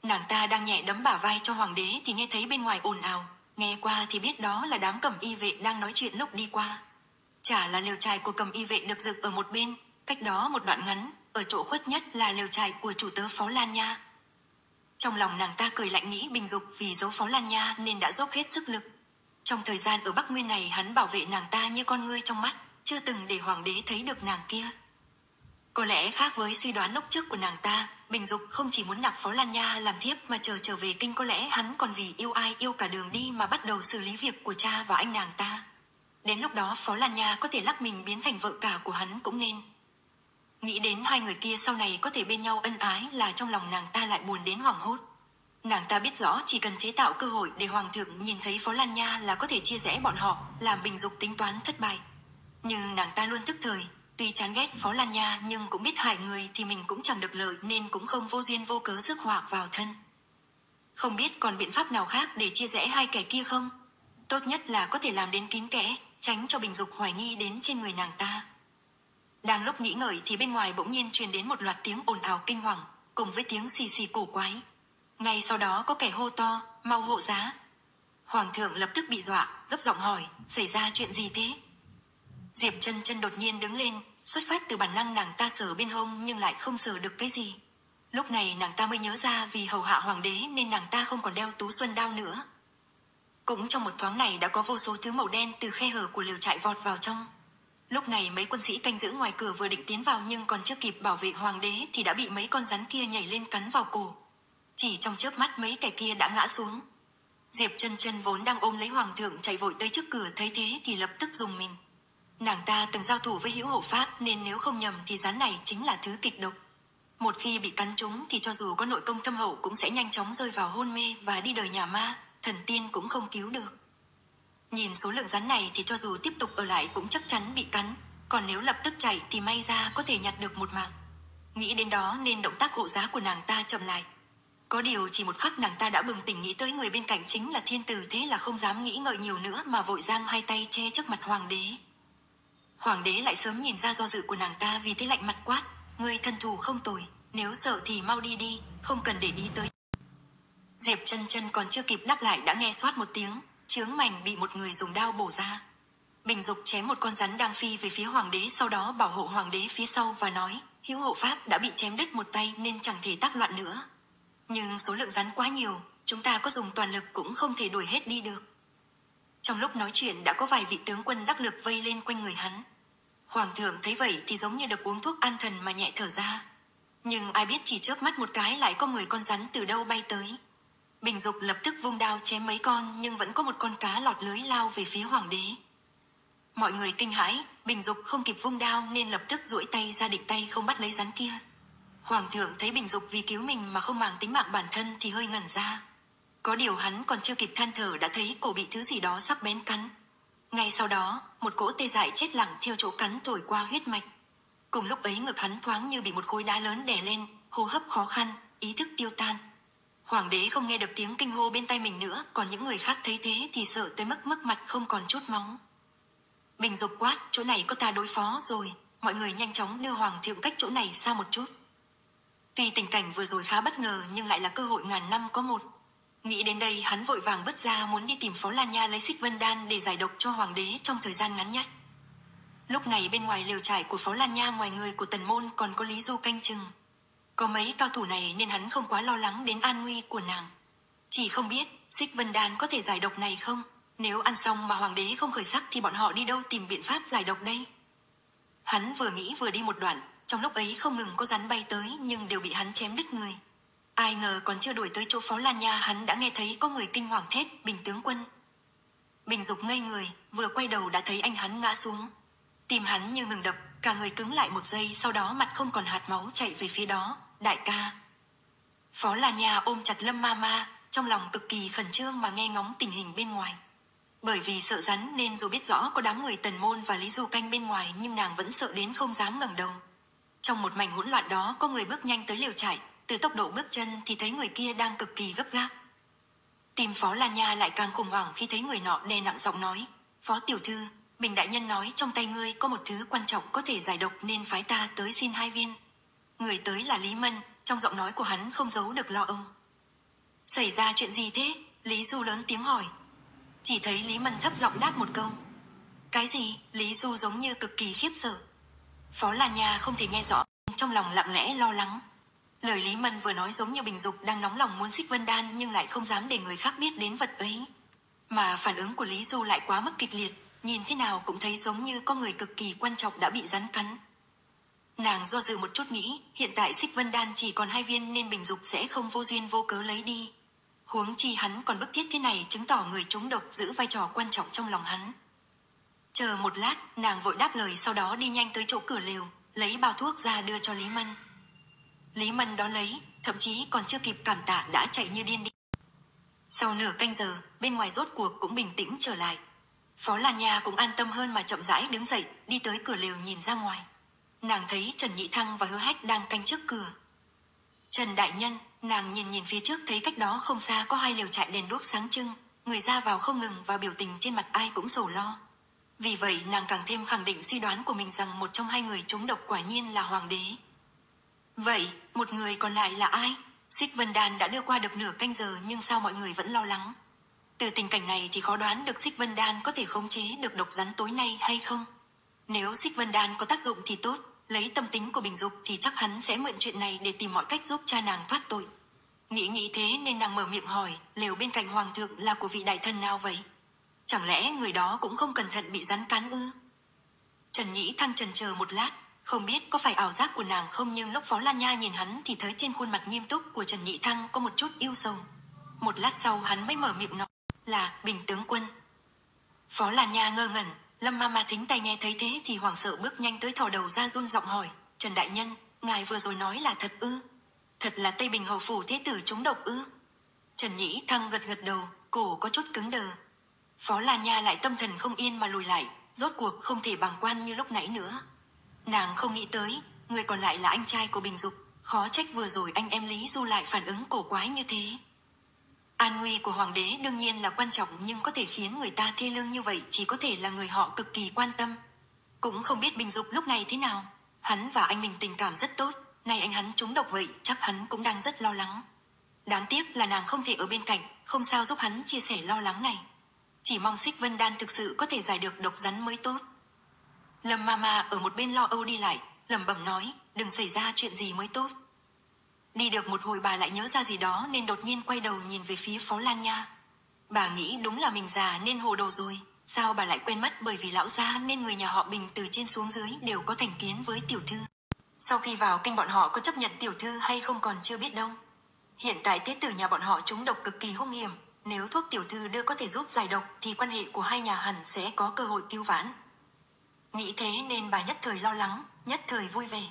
Nàng ta đang nhẹ đấm bả vai cho hoàng đế thì nghe thấy bên ngoài ồn ào, nghe qua thì biết đó là đám cầm y vệ đang nói chuyện lúc đi qua. Chả là lều trại của cầm y vệ được dựng ở một bên, cách đó một đoạn ngắn, ở chỗ khuất nhất là lều trại của chủ tớ Phó Lan Nha. Trong lòng nàng ta cười lạnh nghĩ bình dục vì giấu Phó Lan Nha nên đã dốc hết sức lực. Trong thời gian ở Bắc Nguyên này hắn bảo vệ nàng ta như con ngươi trong mắt, chưa từng để hoàng đế thấy được nàng kia. Có lẽ khác với suy đoán lúc trước của nàng ta, Bình Dục không chỉ muốn nạp Phó Lan Nha làm thiếp mà chờ trở về kinh có lẽ hắn còn vì yêu ai yêu cả đường đi mà bắt đầu xử lý việc của cha và anh nàng ta. Đến lúc đó Phó Lan Nha có thể lắc mình biến thành vợ cả của hắn cũng nên. Nghĩ đến hai người kia sau này có thể bên nhau ân ái là trong lòng nàng ta lại buồn đến hoảng hốt. Nàng ta biết rõ chỉ cần chế tạo cơ hội để Hoàng thượng nhìn thấy Phó Lan Nha là có thể chia rẽ bọn họ, làm bình dục tính toán thất bại. Nhưng nàng ta luôn tức thời, tuy chán ghét Phó Lan Nha nhưng cũng biết hại người thì mình cũng chẳng được lợi nên cũng không vô duyên vô cớ rước họa vào thân. Không biết còn biện pháp nào khác để chia rẽ hai kẻ kia không? Tốt nhất là có thể làm đến kín kẽ, tránh cho bình dục hoài nghi đến trên người nàng ta. Đang lúc nghĩ ngợi thì bên ngoài bỗng nhiên truyền đến một loạt tiếng ồn ào kinh hoàng, cùng với tiếng xì xì cổ quái. Ngay sau đó có kẻ hô to, mau hộ giá. Hoàng thượng lập tức bị dọa, gấp giọng hỏi, xảy ra chuyện gì thế? Diệp chân chân đột nhiên đứng lên, xuất phát từ bản năng nàng ta sờ bên hông nhưng lại không sờ được cái gì. Lúc này nàng ta mới nhớ ra vì hầu hạ hoàng đế nên nàng ta không còn đeo tú xuân đao nữa. Cũng trong một thoáng này đã có vô số thứ màu đen từ khe hở của liều trại vọt vào trong. Lúc này mấy quân sĩ canh giữ ngoài cửa vừa định tiến vào nhưng còn chưa kịp bảo vệ hoàng đế thì đã bị mấy con rắn kia nhảy lên cắn vào cổ. Chỉ trong chớp mắt mấy kẻ kia đã ngã xuống. Diệp chân chân vốn đang ôm lấy hoàng thượng chạy vội tới trước cửa thấy thế thì lập tức dùng mình. Nàng ta từng giao thủ với hữu hộ pháp nên nếu không nhầm thì rắn này chính là thứ kịch độc. Một khi bị cắn trúng thì cho dù có nội công thâm hậu cũng sẽ nhanh chóng rơi vào hôn mê và đi đời nhà ma, thần tiên cũng không cứu được. Nhìn số lượng rắn này thì cho dù tiếp tục ở lại cũng chắc chắn bị cắn, còn nếu lập tức chạy thì may ra có thể nhặt được một mạng. Nghĩ đến đó nên động tác hộ giá của nàng ta chậm lại. Có điều chỉ một khắc nàng ta đã bừng tỉnh nghĩ tới người bên cạnh chính là thiên tử thế là không dám nghĩ ngợi nhiều nữa mà vội giang hai tay che trước mặt hoàng đế. Hoàng đế lại sớm nhìn ra do dự của nàng ta vì thế lạnh mặt quát, người thân thù không tồi, nếu sợ thì mau đi đi, không cần để ý tới. Diệp chân chân còn chưa kịp đáp lại đã nghe soát một tiếng, chướng mảnh bị một người dùng đao bổ ra. Bình Dục chém một con rắn đang phi về phía hoàng đế sau đó bảo hộ hoàng đế phía sau và nói, hữu hộ pháp đã bị chém đứt một tay nên chẳng thể tác loạn nữa. Nhưng số lượng rắn quá nhiều, chúng ta có dùng toàn lực cũng không thể đuổi hết đi được. Trong lúc nói chuyện đã có vài vị tướng quân đắc lực vây lên quanh người hắn. Hoàng thượng thấy vậy thì giống như được uống thuốc an thần mà nhẹ thở ra. Nhưng ai biết chỉ trước mắt một cái lại có người con rắn từ đâu bay tới. Bình Dục lập tức vung đao chém mấy con nhưng vẫn có một con cá lọt lưới lao về phía hoàng đế. Mọi người kinh hãi, Bình Dục không kịp vung đao nên lập tức duỗi tay ra định tay không bắt lấy rắn kia. Hoàng thượng thấy Bình Dục vì cứu mình mà không màng tính mạng bản thân thì hơi ngẩn ra. Có điều hắn còn chưa kịp than thở đã thấy cổ bị thứ gì đó sắc bén cắn. Ngay sau đó, một cỗ tê dại chết lặng theo chỗ cắn thổi qua huyết mạch. Cùng lúc ấy ngực hắn thoáng như bị một khối đá lớn đè lên, hô hấp khó khăn, ý thức tiêu tan. Hoàng đế không nghe được tiếng kinh hô bên tay mình nữa, còn những người khác thấy thế thì sợ tới mức mức mặt không còn chút máu. Bình dục quát, chỗ này có ta đối phó rồi, mọi người nhanh chóng đưa hoàng thượng cách chỗ này xa một chút. Tuy tình cảnh vừa rồi khá bất ngờ nhưng lại là cơ hội ngàn năm có một. Nghĩ đến đây hắn vội vàng bứt ra muốn đi tìm Phó Lan Nha lấy xích vân đan để giải độc cho hoàng đế trong thời gian ngắn nhất. Lúc này bên ngoài liều trại của Phó Lan Nha ngoài người của tần môn còn có Lý Du canh chừng. Có mấy cao thủ này nên hắn không quá lo lắng đến an nguy của nàng. Chỉ không biết xích vân đan có thể giải độc này không? Nếu ăn xong mà hoàng đế không khởi sắc thì bọn họ đi đâu tìm biện pháp giải độc đây? Hắn vừa nghĩ vừa đi một đoạn, trong lúc ấy không ngừng có rắn bay tới nhưng đều bị hắn chém đứt người. Ai ngờ còn chưa đuổi tới chỗ phó Lan Nha hắn đã nghe thấy có người kinh hoàng thét, bình tướng quân. Bình dục ngây người, vừa quay đầu đã thấy anh hắn ngã xuống. Tìm hắn như ngừng đập, cả người cứng lại một giây sau đó mặt không còn hạt máu chạy về phía đó, đại ca. Phó là nhà ôm chặt Lâm mama trong lòng cực kỳ khẩn trương mà nghe ngóng tình hình bên ngoài. Bởi vì sợ rắn nên dù biết rõ có đám người tần môn và Lý Du canh bên ngoài nhưng nàng vẫn sợ đến không dám ngẩng đầu. Trong một mảnh hỗn loạn đó có người bước nhanh tới liều chạy từ tốc độ bước chân thì thấy người kia đang cực kỳ gấp gáp. Tìm Phó Lan Nha lại càng khủng hoảng khi thấy người nọ đè nặng giọng nói. Phó tiểu thư, Bình đại nhân nói trong tay ngươi có một thứ quan trọng có thể giải độc nên phái ta tới xin hai viên. Người tới là Lý Mân, trong giọng nói của hắn không giấu được lo âu. Xảy ra chuyện gì thế? Lý Du lớn tiếng hỏi. Chỉ thấy Lý Mân thấp giọng đáp một câu. Cái gì? Lý Du giống như cực kỳ khiếp sợ. Phó là nhà không thể nghe rõ, trong lòng lặng lẽ lo lắng. Lời Lý Mân vừa nói giống như Bình Dục đang nóng lòng muốn xích Vân Đan nhưng lại không dám để người khác biết đến vật ấy. Mà phản ứng của Lý Du lại quá mức kịch liệt, nhìn thế nào cũng thấy giống như có người cực kỳ quan trọng đã bị rắn cắn. Nàng do dự một chút nghĩ, hiện tại xích Vân Đan chỉ còn hai viên nên Bình Dục sẽ không vô duyên vô cớ lấy đi. Huống chi hắn còn bức thiết thế này chứng tỏ người chống độc giữ vai trò quan trọng trong lòng hắn. Chờ một lát, nàng vội đáp lời sau đó đi nhanh tới chỗ cửa lều, lấy bao thuốc ra đưa cho Lý Mân. Lý Mân đó lấy, thậm chí còn chưa kịp cảm tạ đã chạy như điên đi. Sau nửa canh giờ, bên ngoài rốt cuộc cũng bình tĩnh trở lại. Phó Lan Nha cũng an tâm hơn mà chậm rãi đứng dậy, đi tới cửa lều nhìn ra ngoài. Nàng thấy Trần Nhị Thăng và Hứa Hách đang canh trước cửa. Trần Đại Nhân, nàng nhìn nhìn phía trước thấy cách đó không xa có hai liều trại đèn đuốc sáng trưng, người ra vào không ngừng và biểu tình trên mặt ai cũng sầu lo. Vì vậy nàng càng thêm khẳng định suy đoán của mình rằng một trong hai người trúng độc quả nhiên là hoàng đế. Vậy, một người còn lại là ai? Xích Vân Đan đã đưa qua được nửa canh giờ nhưng sao mọi người vẫn lo lắng? Từ tình cảnh này thì khó đoán được Xích Vân Đan có thể khống chế được độc rắn tối nay hay không? Nếu xích vân đan có tác dụng thì tốt, lấy tâm tính của Bình Dục thì chắc hắn sẽ mượn chuyện này để tìm mọi cách giúp cha nàng thoát tội. Nghĩ nghĩ thế nên nàng mở miệng hỏi, lều bên cạnh hoàng thượng là của vị đại thân nào vậy? Chẳng lẽ người đó cũng không cẩn thận bị rắn cắn ư? Trần Nhĩ Thăng trần chờ một lát, không biết có phải ảo giác của nàng không nhưng lúc Phó Lan Nha nhìn hắn thì thấy trên khuôn mặt nghiêm túc của Trần Nhĩ Thăng có một chút yêu sầu. Một lát sau hắn mới mở miệng nói là Bình tướng quân. Phó Lan Nha ngơ ngẩn, Lâm Ma Ma thính tay nghe thấy thế thì hoảng sợ bước nhanh tới thò đầu ra run giọng hỏi, Trần Đại Nhân, ngài vừa rồi nói là thật ư? Thật là Tây Bình Hầu Phủ Thế Tử trúng độc ư? Trần Nhĩ Thăng gật gật đầu, cổ có chút cứng đờ. Phó Lan Nha lại tâm thần không yên mà lùi lại, rốt cuộc không thể bằng quan như lúc nãy nữa. Nàng không nghĩ tới, người còn lại là anh trai của Bình Dục, khó trách vừa rồi anh em Lý Du lại phản ứng cổ quái như thế. An nguy của hoàng đế đương nhiên là quan trọng nhưng có thể khiến người ta thê lương như vậy chỉ có thể là người họ cực kỳ quan tâm. Cũng không biết Bình Dục lúc này thế nào. Hắn và anh mình tình cảm rất tốt, nay anh hắn trúng độc vậy chắc hắn cũng đang rất lo lắng. Đáng tiếc là nàng không thể ở bên cạnh, không sao giúp hắn chia sẻ lo lắng này. Chỉ mong xích vân đan thực sự có thể giải được độc rắn mới tốt. Lâm Mama ở một bên lo âu đi lại, lẩm bẩm nói, đừng xảy ra chuyện gì mới tốt. Đi được một hồi bà lại nhớ ra gì đó nên đột nhiên quay đầu nhìn về phía phố Lan Nha. Bà nghĩ đúng là mình già nên hồ đồ rồi, sao bà lại quên mất bởi vì lão gia nên người nhà họ Bình từ trên xuống dưới đều có thành kiến với tiểu thư. Sau khi vào kênh bọn họ có chấp nhận tiểu thư hay không còn chưa biết đâu. Hiện tại tế tử nhà bọn họ trúng độc cực kỳ hung hiểm, nếu thuốc tiểu thư đưa có thể giúp giải độc thì quan hệ của hai nhà hẳn sẽ có cơ hội cứu vãn. Nghĩ thế nên bà nhất thời lo lắng, nhất thời vui vẻ.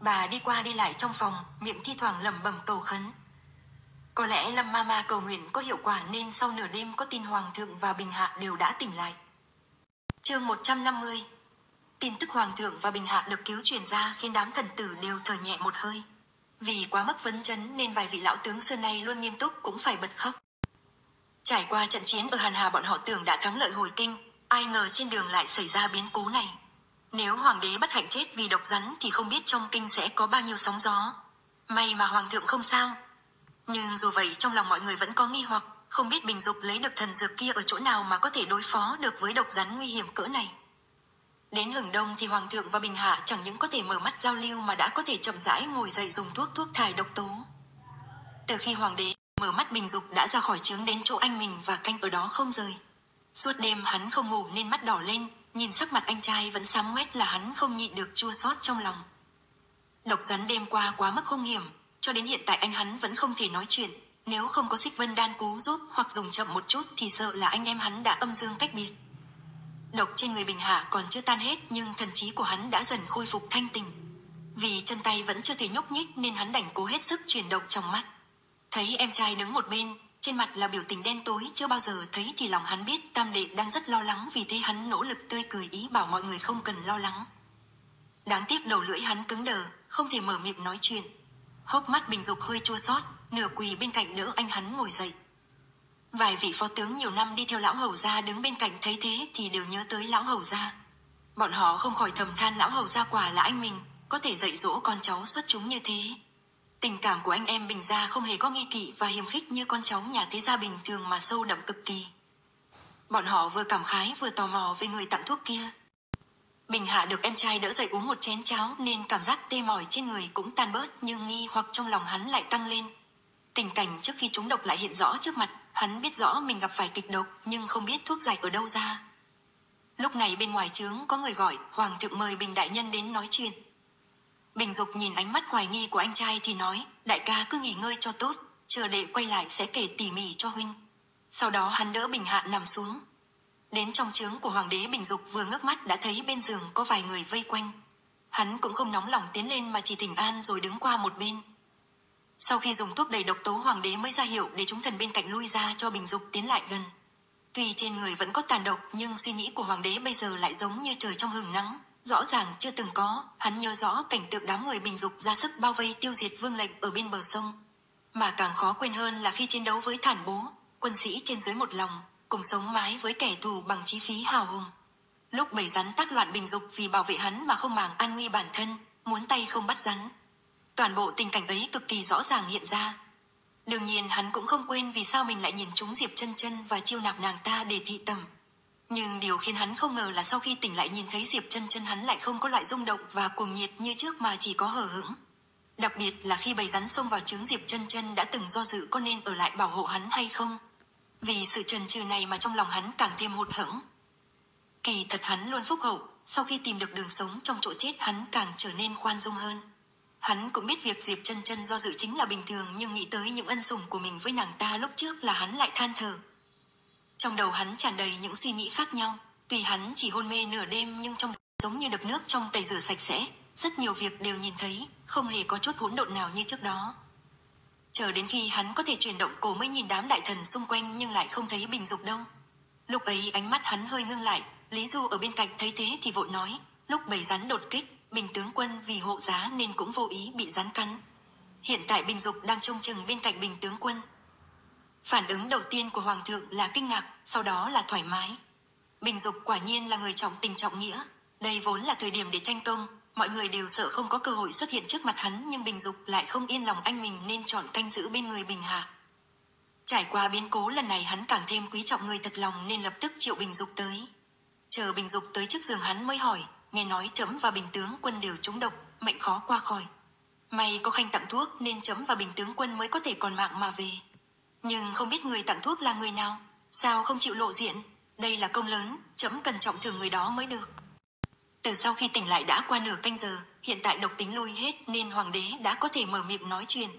Bà đi qua đi lại trong phòng, miệng thi thoảng lẩm bẩm cầu khấn. Có lẽ Lâm Mama cầu nguyện có hiệu quả nên sau nửa đêm có tin Hoàng thượng và Bình Hạ đều đã tỉnh lại. chương 150 Tin tức Hoàng thượng và Bình Hạ được cứu truyền ra khiến đám thần tử đều thở nhẹ một hơi. Vì quá mất vấn chấn nên vài vị lão tướng xưa nay luôn nghiêm túc cũng phải bật khóc. Trải qua trận chiến ở Hàn Hà bọn họ tưởng đã thắng lợi hồi kinh, ai ngờ trên đường lại xảy ra biến cố này. Nếu hoàng đế bất hạnh chết vì độc rắn thì không biết trong kinh sẽ có bao nhiêu sóng gió. May mà hoàng thượng không sao. Nhưng dù vậy trong lòng mọi người vẫn có nghi hoặc, không biết Bình Dục lấy được thần dược kia ở chỗ nào mà có thể đối phó được với độc rắn nguy hiểm cỡ này. Đến hừng đông thì Hoàng thượng và Bình Hạ chẳng những có thể mở mắt giao lưu mà đã có thể chậm rãi ngồi dậy dùng thuốc thuốc thải độc tố. Từ khi Hoàng đế mở mắt Bình Dục đã ra khỏi trướng đến chỗ anh mình và canh ở đó không rời. Suốt đêm hắn không ngủ nên mắt đỏ lên, nhìn sắc mặt anh trai vẫn xám ngoét là hắn không nhịn được chua xót trong lòng. Độc rắn đêm qua quá mức hung hiểm, cho đến hiện tại anh hắn vẫn không thể nói chuyện. Nếu không có xích vân đan cứu giúp hoặc dùng chậm một chút thì sợ là anh em hắn đã âm dương cách biệt. Độc trên người Bình Hạ còn chưa tan hết nhưng thần trí của hắn đã dần khôi phục thanh tình. Vì chân tay vẫn chưa thể nhúc nhích nên hắn đành cố hết sức chuyển độc trong mắt. Thấy em trai đứng một bên, trên mặt là biểu tình đen tối chưa bao giờ thấy thì lòng hắn biết tam đệ đang rất lo lắng vì thế hắn nỗ lực tươi cười ý bảo mọi người không cần lo lắng. Đáng tiếc đầu lưỡi hắn cứng đờ, không thể mở miệng nói chuyện. Hốc mắt bình dục hơi chua xót, nửa quỳ bên cạnh đỡ anh hắn ngồi dậy. Vài vị phó tướng nhiều năm đi theo lão hầu gia đứng bên cạnh thấy thế thì đều nhớ tới lão hầu gia. Bọn họ không khỏi thầm than lão hầu gia quả là anh mình, có thể dạy dỗ con cháu xuất chúng như thế. Tình cảm của anh em Bình Gia không hề có nghi kỵ và hiềm khích như con cháu nhà thế gia bình thường mà sâu đậm cực kỳ. Bọn họ vừa cảm khái vừa tò mò về người tặng thuốc kia. Bình Hạ được em trai đỡ dậy uống một chén cháo nên cảm giác tê mỏi trên người cũng tan bớt nhưng nghi hoặc trong lòng hắn lại tăng lên. Tình cảnh trước khi chúng độc lại hiện rõ trước mặt, hắn biết rõ mình gặp phải kịch độc nhưng không biết thuốc giải ở đâu ra. Lúc này bên ngoài trướng có người gọi Hoàng thượng mời Bình Đại Nhân đến nói chuyện. Bình Dục nhìn ánh mắt hoài nghi của anh trai thì nói, đại ca cứ nghỉ ngơi cho tốt, chờ đệ quay lại sẽ kể tỉ mỉ cho huynh. Sau đó hắn đỡ Bình Hạ nằm xuống. Đến trong trướng của Hoàng đế Bình Dục vừa ngước mắt đã thấy bên giường có vài người vây quanh. Hắn cũng không nóng lòng tiến lên mà chỉ thỉnh an rồi đứng qua một bên. Sau khi dùng thuốc đầy độc tố Hoàng đế mới ra hiệu để chúng thần bên cạnh lui ra cho Bình Dục tiến lại gần. Tuy trên người vẫn có tàn độc nhưng suy nghĩ của Hoàng đế bây giờ lại giống như trời trong hừng nắng, Rõ ràng chưa từng có, hắn nhớ rõ cảnh tượng đám người bình dục ra sức bao vây tiêu diệt vương lệnh ở bên bờ sông. Mà càng khó quên hơn là khi chiến đấu với thản bố, quân sĩ trên dưới một lòng, cùng sống mái với kẻ thù bằng chi phí hào hùng. Lúc bầy rắn tác loạn bình dục vì bảo vệ hắn mà không màng an nguy bản thân, muốn tay không bắt rắn. Toàn bộ tình cảnh ấy cực kỳ rõ ràng hiện ra. Đương nhiên hắn cũng không quên vì sao mình lại nhìn chúng Diệp chân chân và chiêu nạp nàng ta để thị tầm. Nhưng điều khiến hắn không ngờ là sau khi tỉnh lại nhìn thấy Diệp chân chân hắn lại không có loại rung động và cuồng nhiệt như trước mà chỉ có hờ hững. Đặc biệt là khi bầy rắn xông vào trứng Diệp chân chân đã từng do dự có nên ở lại bảo hộ hắn hay không. Vì sự trần trừ này mà trong lòng hắn càng thêm hụt hẫng. Kỳ thật hắn luôn phúc hậu, sau khi tìm được đường sống trong chỗ chết hắn càng trở nên khoan dung hơn. Hắn cũng biết việc Diệp chân chân do dự chính là bình thường nhưng nghĩ tới những ân sủng của mình với nàng ta lúc trước là hắn lại than thở. Trong đầu hắn tràn đầy những suy nghĩ khác nhau, tùy hắn chỉ hôn mê nửa đêm nhưng trong giống như đập nước trong tẩy rửa sạch sẽ, rất nhiều việc đều nhìn thấy, không hề có chút hỗn độn nào như trước đó. Chờ đến khi hắn có thể chuyển động cổ mới nhìn đám đại thần xung quanh nhưng lại không thấy bình dục đâu. Lúc ấy ánh mắt hắn hơi ngưng lại, Lý Du ở bên cạnh thấy thế thì vội nói, lúc bầy rắn đột kích, Bình tướng quân vì hộ giá nên cũng vô ý bị rắn cắn. Hiện tại Bình Dục đang trông chừng bên cạnh Bình tướng quân. Phản ứng đầu tiên của Hoàng thượng là kinh ngạc, sau đó là thoải mái. Bình Dục quả nhiên là người trọng tình trọng nghĩa. Đây vốn là thời điểm để tranh công, mọi người đều sợ không có cơ hội xuất hiện trước mặt hắn nhưng Bình Dục lại không yên lòng anh mình nên chọn canh giữ bên người Bình Hà. Trải qua biến cố lần này hắn càng thêm quý trọng người thật lòng nên lập tức triệu Bình Dục tới. Chờ Bình Dục tới trước giường hắn mới hỏi, nghe nói chấm và bình tướng quân đều trúng độc, mệnh khó qua khỏi. May có khanh tặng thuốc nên chấm và bình tướng quân mới có thể còn mạng mà về. Nhưng không biết người tặng thuốc là người nào, sao không chịu lộ diện, đây là công lớn, chấm cần trọng thưởng người đó mới được. Từ sau khi tỉnh lại đã qua nửa canh giờ, hiện tại độc tính lui hết nên hoàng đế đã có thể mở miệng nói chuyện.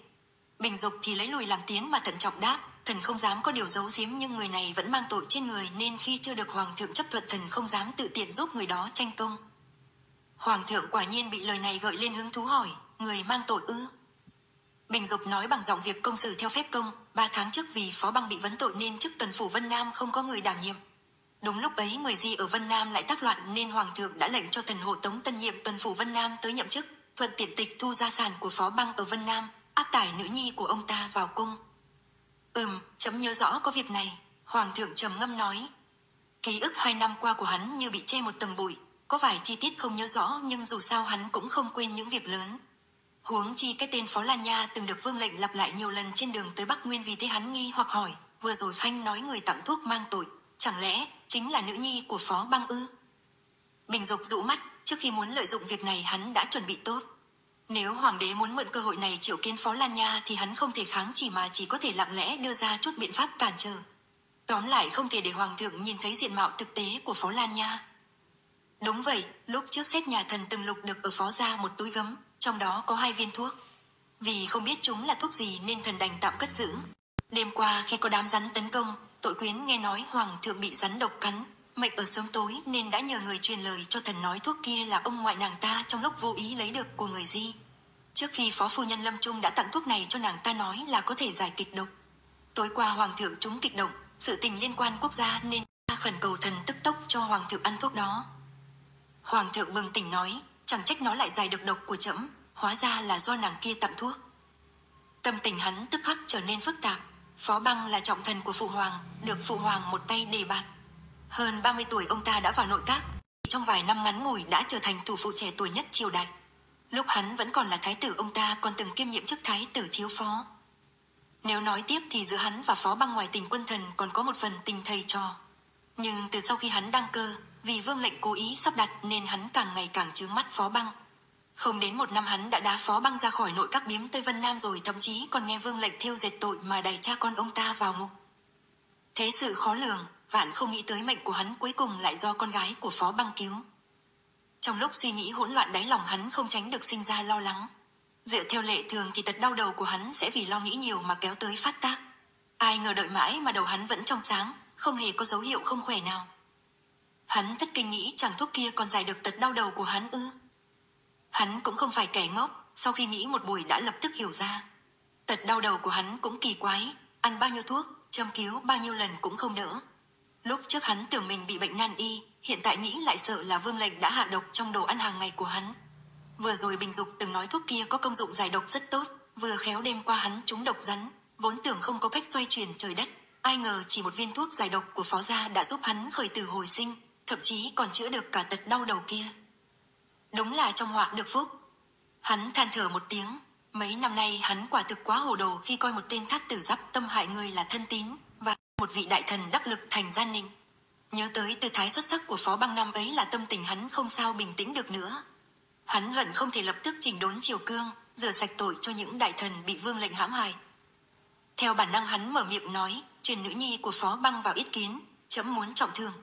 Bình dục thì lấy lùi làm tiến mà thận trọng đáp, thần không dám có điều giấu giếm nhưng người này vẫn mang tội trên người nên khi chưa được hoàng thượng chấp thuận thần không dám tự tiện giúp người đó tranh công. Hoàng thượng quả nhiên bị lời này gợi lên hứng thú hỏi, người mang tội ư. Bình Dục nói bằng giọng việc công xử theo phép công, ba tháng trước vì phó băng bị vấn tội nên chức tuần phủ Vân Nam không có người đảm nhiệm. Đúng lúc ấy người di ở Vân Nam lại tác loạn nên Hoàng thượng đã lệnh cho thần hộ tống tân nhiệm tuần phủ Vân Nam tới nhậm chức, thuận tiện tịch thu gia sản của phó băng ở Vân Nam, áp tải nữ nhi của ông ta vào cung. Ừm, chấm nhớ rõ có việc này, Hoàng thượng trầm ngâm nói. Ký ức hai năm qua của hắn như bị che một tầng bụi, có vài chi tiết không nhớ rõ nhưng dù sao hắn cũng không quên những việc lớn. Huống chi cái tên Phó Lan Nha từng được vương lệnh lặp lại nhiều lần trên đường tới Bắc Nguyên vì thế hắn nghi hoặc hỏi, vừa rồi Khanh nói người tặng thuốc mang tội, chẳng lẽ chính là nữ nhi của Phó Băng ư? Bình Dục rũ mắt, trước khi muốn lợi dụng việc này hắn đã chuẩn bị tốt. Nếu hoàng đế muốn mượn cơ hội này triệu kiến Phó Lan Nha thì hắn không thể kháng chỉ mà chỉ có thể lặng lẽ đưa ra chút biện pháp cản trở. Tóm lại không thể để hoàng thượng nhìn thấy diện mạo thực tế của Phó Lan Nha. Đúng vậy, lúc trước xét nhà thần từng lục được ở phó gia một túi gấm, trong đó có hai viên thuốc. Vì không biết chúng là thuốc gì nên thần đành tạm cất giữ. Đêm qua khi có đám rắn tấn công, tội quyến nghe nói hoàng thượng bị rắn độc cắn, mệnh ở sớm tối nên đã nhờ người truyền lời cho thần nói thuốc kia là ông ngoại nàng ta trong lúc vô ý lấy được của người di. Trước khi phó phu nhân Lâm Trung đã tặng thuốc này cho nàng ta nói là có thể giải kịch độc. Tối qua hoàng thượng chúng kịch động, sự tình liên quan quốc gia nên ta khẩn cầu thần tức tốc cho hoàng thượng ăn thuốc đó. Hoàng thượng bừng tỉnh nói, chẳng trách nó lại giải được độc của trẫm, hóa ra là do nàng kia tặng thuốc. Tâm tình hắn tức khắc trở nên phức tạp, Phó Băng là trọng thần của phụ hoàng, được phụ hoàng một tay đề bạt. Hơn 30 tuổi ông ta đã vào nội các, trong vài năm ngắn ngủi đã trở thành thủ phụ trẻ tuổi nhất triều đại. Lúc hắn vẫn còn là thái tử ông ta còn từng kiêm nhiệm chức thái tử thiếu phó. Nếu nói tiếp thì giữa hắn và Phó Băng ngoài tình quân thần còn có một phần tình thầy trò. Nhưng từ sau khi hắn đăng cơ, vì vương lệnh cố ý sắp đặt nên hắn càng ngày càng trướng mắt phó băng. Không đến một năm hắn đã đá phó băng ra khỏi nội các biếm tây Vân Nam rồi thậm chí còn nghe vương lệnh thiêu dệt tội mà đẩy cha con ông ta vào ngục. Thế sự khó lường, vạn không nghĩ tới mệnh của hắn cuối cùng lại do con gái của phó băng cứu. Trong lúc suy nghĩ hỗn loạn đáy lòng hắn không tránh được sinh ra lo lắng. Dựa theo lệ thường thì tật đau đầu của hắn sẽ vì lo nghĩ nhiều mà kéo tới phát tác. Ai ngờ đợi mãi mà đầu hắn vẫn trong sáng, không hề có dấu hiệu không khỏe nào. Hắn thất kinh nghĩ chẳng thuốc kia còn giải được tật đau đầu của hắn ư. Hắn cũng không phải kẻ ngốc, sau khi nghĩ một buổi đã lập tức hiểu ra. Tật đau đầu của hắn cũng kỳ quái, ăn bao nhiêu thuốc, châm cứu bao nhiêu lần cũng không đỡ. Lúc trước hắn tưởng mình bị bệnh nan y, hiện tại nghĩ lại sợ là vương lệnh đã hạ độc trong đồ ăn hàng ngày của hắn. Vừa rồi Bình Dục từng nói thuốc kia có công dụng giải độc rất tốt, vừa khéo đêm qua hắn trúng độc rắn, vốn tưởng không có cách xoay chuyển trời đất, ai ngờ chỉ một viên thuốc giải độc của phó gia đã giúp hắn khởi tử hồi sinh, thậm chí còn chữa được cả tật đau đầu kia. Đúng là trong họa được phúc. Hắn than thở một tiếng, mấy năm nay hắn quả thực quá hồ đồ khi coi một tên thát tử giáp tâm hại người là thân tín và một vị đại thần đắc lực thành gian ninh. Nhớ tới tư thái xuất sắc của phó băng năm ấy là tâm tình hắn không sao bình tĩnh được nữa. Hắn hận không thể lập tức chỉnh đốn triều cương, rửa sạch tội cho những đại thần bị vương lệnh hãm hại. Theo bản năng hắn mở miệng nói, truyền nữ nhi của phó băng vào ít kiến, chấm muốn trọng thương.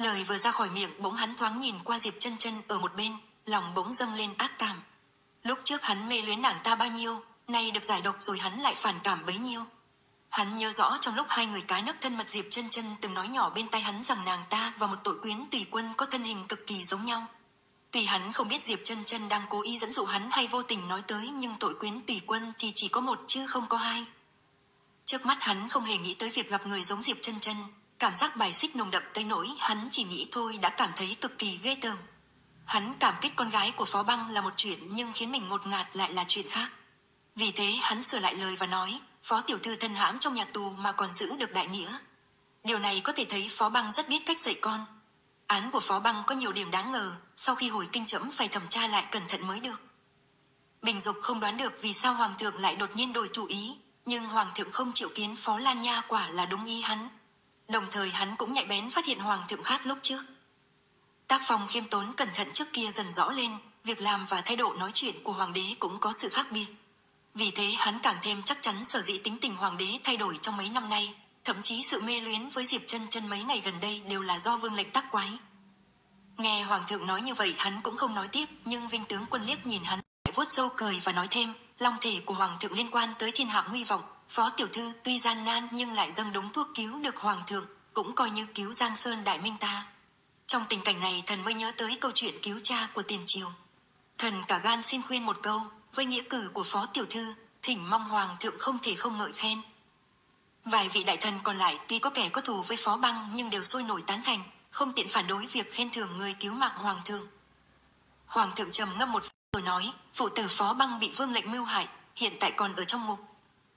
Lời vừa ra khỏi miệng bỗng hắn thoáng nhìn qua Diệp chân chân ở một bên, lòng bỗng dâng lên ác cảm. Lúc trước hắn mê luyến nàng ta bao nhiêu, nay được giải độc rồi hắn lại phản cảm bấy nhiêu. Hắn nhớ rõ trong lúc hai người cá nấc thân mật Diệp chân chân từng nói nhỏ bên tay hắn rằng nàng ta và một tội quyến tùy quân có thân hình cực kỳ giống nhau. tùy hắn không biết Diệp chân chân đang cố ý dẫn dụ hắn hay vô tình nói tới nhưng tội quyến tùy quân thì chỉ có một chứ không có hai. Trước mắt hắn không hề nghĩ tới việc gặp người giống Diệp chân chân, cảm giác bài xích nồng đậm tới nỗi hắn chỉ nghĩ thôi đã cảm thấy cực kỳ ghê tởm. Hắn cảm kích con gái của Phó Băng là một chuyện nhưng khiến mình ngột ngạt lại là chuyện khác. Vì thế hắn sửa lại lời và nói, Phó tiểu thư thân hãm trong nhà tù mà còn giữ được đại nghĩa. Điều này có thể thấy Phó Băng rất biết cách dạy con. Án của Phó Băng có nhiều điểm đáng ngờ, sau khi hồi kinh chấm phải thẩm tra lại cẩn thận mới được. Bình Dục không đoán được vì sao Hoàng thượng lại đột nhiên đổi chủ ý, nhưng Hoàng thượng không chịu kiến Phó Lan Nha quả là đúng ý hắn. Đồng thời hắn cũng nhạy bén phát hiện Hoàng thượng khác lúc trước. Tác phong khiêm tốn cẩn thận trước kia dần rõ lên, việc làm và thái độ nói chuyện của Hoàng đế cũng có sự khác biệt. Vì thế hắn càng thêm chắc chắn sở dĩ tính tình Hoàng đế thay đổi trong mấy năm nay, thậm chí sự mê luyến với Diệp chân chân mấy ngày gần đây đều là do vương lệnh tác quái. Nghe Hoàng thượng nói như vậy hắn cũng không nói tiếp, nhưng vinh tướng quân liếc nhìn hắn, lại vuốt râu cười và nói thêm, long thể của Hoàng thượng liên quan tới thiên hạ nguy vọng, phó tiểu thư tuy gian nan nhưng lại dâng đúng thuốc cứu được Hoàng thượng, cũng coi như cứu Giang Sơn Đại Minh ta. Trong tình cảnh này thần mới nhớ tới câu chuyện cứu cha của tiền triều. Thần cả gan xin khuyên một câu, với nghĩa cử của phó tiểu thư, thỉnh mong hoàng thượng không thể không ngợi khen. Vài vị đại thần còn lại tuy có kẻ có thù với phó băng nhưng đều sôi nổi tán thành, không tiện phản đối việc khen thưởng người cứu mạng hoàng thượng. Hoàng thượng trầm ngâm một rồi nói, phụ tử phó băng bị vương lệnh mưu hại, hiện tại còn ở trong ngục.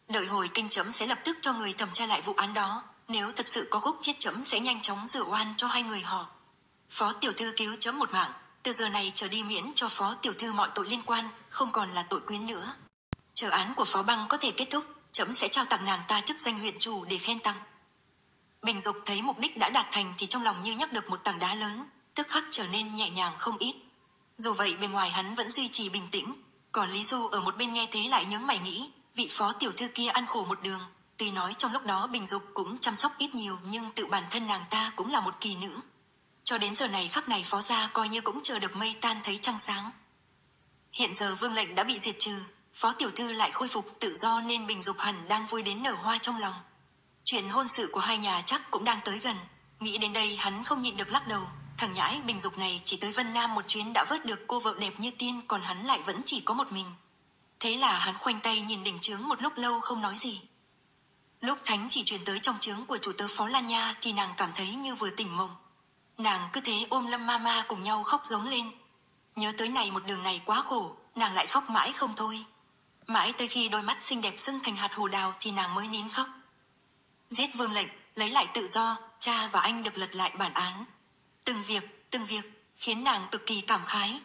Đợi hồi kinh chấm sẽ lập tức cho người thẩm tra lại vụ án đó, nếu thật sự có gốc chết chấm sẽ nhanh chóng rửa oan cho hai người họ. Phó tiểu thư cứu chấm một mạng, từ giờ này trở đi miễn cho phó tiểu thư mọi tội liên quan, không còn là tội quyến nữa. Chờ án của phó băng có thể kết thúc, chấm sẽ trao tặng nàng ta chức danh huyện chủ để khen tặng Bình Dục thấy mục đích đã đạt thành thì trong lòng như nhắc được một tảng đá lớn, tức khắc trở nên nhẹ nhàng không ít. Dù vậy bên ngoài hắn vẫn duy trì bình tĩnh, còn Lý Du ở một bên nghe thế lại nhướng mày nghĩ, vị phó tiểu thư kia ăn khổ một đường, tuy nói trong lúc đó Bình Dục cũng chăm sóc ít nhiều nhưng tự bản thân nàng ta cũng là một kỳ nữ. Cho đến giờ này khắc này phó gia coi như cũng chờ được mây tan thấy trăng sáng. Hiện giờ vương lệnh đã bị diệt trừ, phó tiểu thư lại khôi phục tự do nên Bình Dục hẳn đang vui đến nở hoa trong lòng. Chuyện hôn sự của hai nhà chắc cũng đang tới gần. Nghĩ đến đây hắn không nhịn được lắc đầu. Thằng nhãi Bình Dục này chỉ tới Vân Nam một chuyến đã vớt được cô vợ đẹp như tiên còn hắn lại vẫn chỉ có một mình. Thế là hắn khoanh tay nhìn đỉnh trướng một lúc lâu không nói gì. Lúc Thánh chỉ truyền tới trong trướng của chủ tớ Phó Lan Nha thì nàng cảm thấy như vừa tỉnh mộng. Nàng cứ thế ôm Lâm Mama cùng nhau khóc giống lên. Nhớ tới này một đường này quá khổ, nàng lại khóc mãi không thôi. Mãi tới khi đôi mắt xinh đẹp sưng thành hạt hồ đào thì nàng mới nín khóc. Giết vương lệnh, lấy lại tự do, cha và anh được lật lại bản án. Từng việc, từng việc, khiến nàng cực kỳ cảm khái.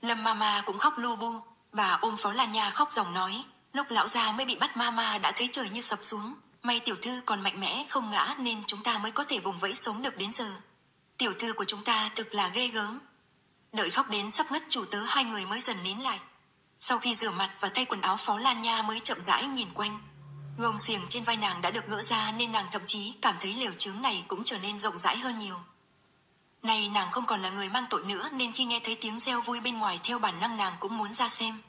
Lâm Mama cũng khóc lu bu, bà ôm Phó Lan Nha khóc dòng nói, lúc lão gia mới bị bắt Mama đã thấy trời như sập xuống. May tiểu thư còn mạnh mẽ không ngã nên chúng ta mới có thể vùng vẫy sống được đến giờ. Tiểu thư của chúng ta thực là ghê gớm. Đợi khóc đến sắp ngất chủ tớ hai người mới dần nín lại. Sau khi rửa mặt và thay quần áo Phó Lan Nha mới chậm rãi nhìn quanh. Gông xiềng trên vai nàng đã được gỡ ra nên nàng thậm chí cảm thấy lều trướng này cũng trở nên rộng rãi hơn nhiều. Này nàng không còn là người mang tội nữa nên khi nghe thấy tiếng reo vui bên ngoài theo bản năng nàng cũng muốn ra xem.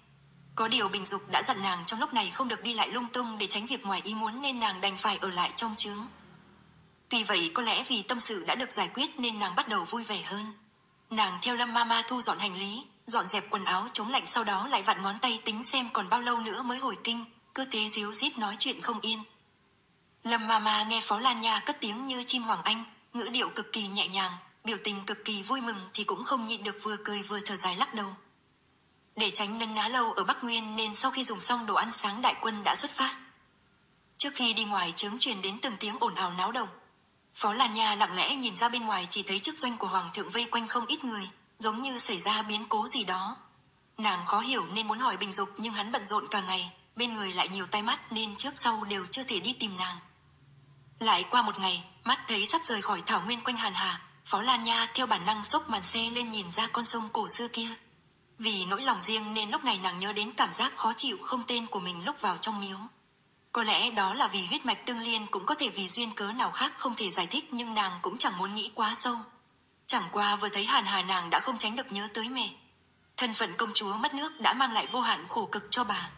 Có điều Bình Dục đã dặn nàng trong lúc này không được đi lại lung tung để tránh việc ngoài ý muốn nên nàng đành phải ở lại trong trướng. Tuy vậy có lẽ vì tâm sự đã được giải quyết nên nàng bắt đầu vui vẻ hơn. Nàng theo Lâm Mama thu dọn hành lý, dọn dẹp quần áo chống lạnh sau đó lại vặn ngón tay tính xem còn bao lâu nữa mới hồi kinh, cứ thế díu dít nói chuyện không yên. Lâm Mama nghe Phó Lan Nha cất tiếng như chim hoàng anh, ngữ điệu cực kỳ nhẹ nhàng, biểu tình cực kỳ vui mừng thì cũng không nhịn được vừa cười vừa thở dài lắc đầu. Để tránh nấn ná lâu ở Bắc Nguyên nên sau khi dùng xong đồ ăn sáng đại quân đã xuất phát. Trước khi đi ngoài trướng truyền đến từng tiếng ồn ào náo động. Phó Lan Nha lặng lẽ nhìn ra bên ngoài chỉ thấy chức doanh của Hoàng thượng vây quanh không ít người, giống như xảy ra biến cố gì đó. Nàng khó hiểu nên muốn hỏi Bình Dục nhưng hắn bận rộn cả ngày, bên người lại nhiều tay mắt nên trước sau đều chưa thể đi tìm nàng. Lại qua một ngày, mắt thấy sắp rời khỏi thảo nguyên quanh Hàn Hà, Phó Lan Nha theo bản năng xốc màn xe lên nhìn ra con sông cổ xưa kia. Vì nỗi lòng riêng nên lúc này nàng nhớ đến cảm giác khó chịu không tên của mình lúc vào trong miếu. Có lẽ đó là vì huyết mạch tương liên cũng có thể vì duyên cớ nào khác không thể giải thích, nhưng nàng cũng chẳng muốn nghĩ quá sâu. Chẳng qua vừa thấy Hàn Hà nàng đã không tránh được nhớ tới mẹ. Thân phận công chúa mất nước đã mang lại vô hạn khổ cực cho bà.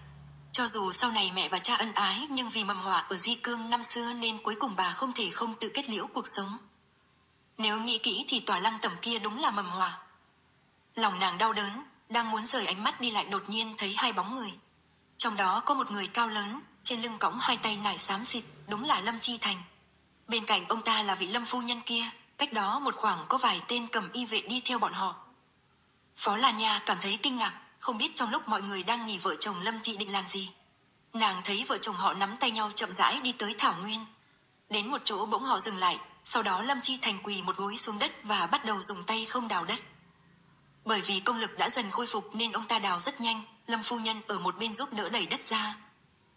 Cho dù sau này mẹ và cha ân ái, nhưng vì mầm họa ở Di Cương năm xưa nên cuối cùng bà không thể không tự kết liễu cuộc sống. Nếu nghĩ kỹ thì tòa lăng tẩm kia đúng là mầm hòa Lòng nàng đau đớn, đang muốn rời ánh mắt đi lại đột nhiên thấy hai bóng người. Trong đó có một người cao lớn, trên lưng cõng hai tay nải xám xịt, đúng là Lâm Chi Thành. Bên cạnh ông ta là vị Lâm phu nhân kia, cách đó một khoảng có vài tên cầm y vệ đi theo bọn họ. Phó Lan Nha cảm thấy kinh ngạc, không biết trong lúc mọi người đang nghỉ vợ chồng Lâm Thị định làm gì. Nàng thấy vợ chồng họ nắm tay nhau chậm rãi đi tới Thảo Nguyên. Đến một chỗ bỗng họ dừng lại, sau đó Lâm Chi Thành quỳ một gối xuống đất và bắt đầu dùng tay không đào đất. Bởi vì công lực đã dần khôi phục nên ông ta đào rất nhanh, Lâm phu nhân ở một bên giúp đỡ đẩy đất ra.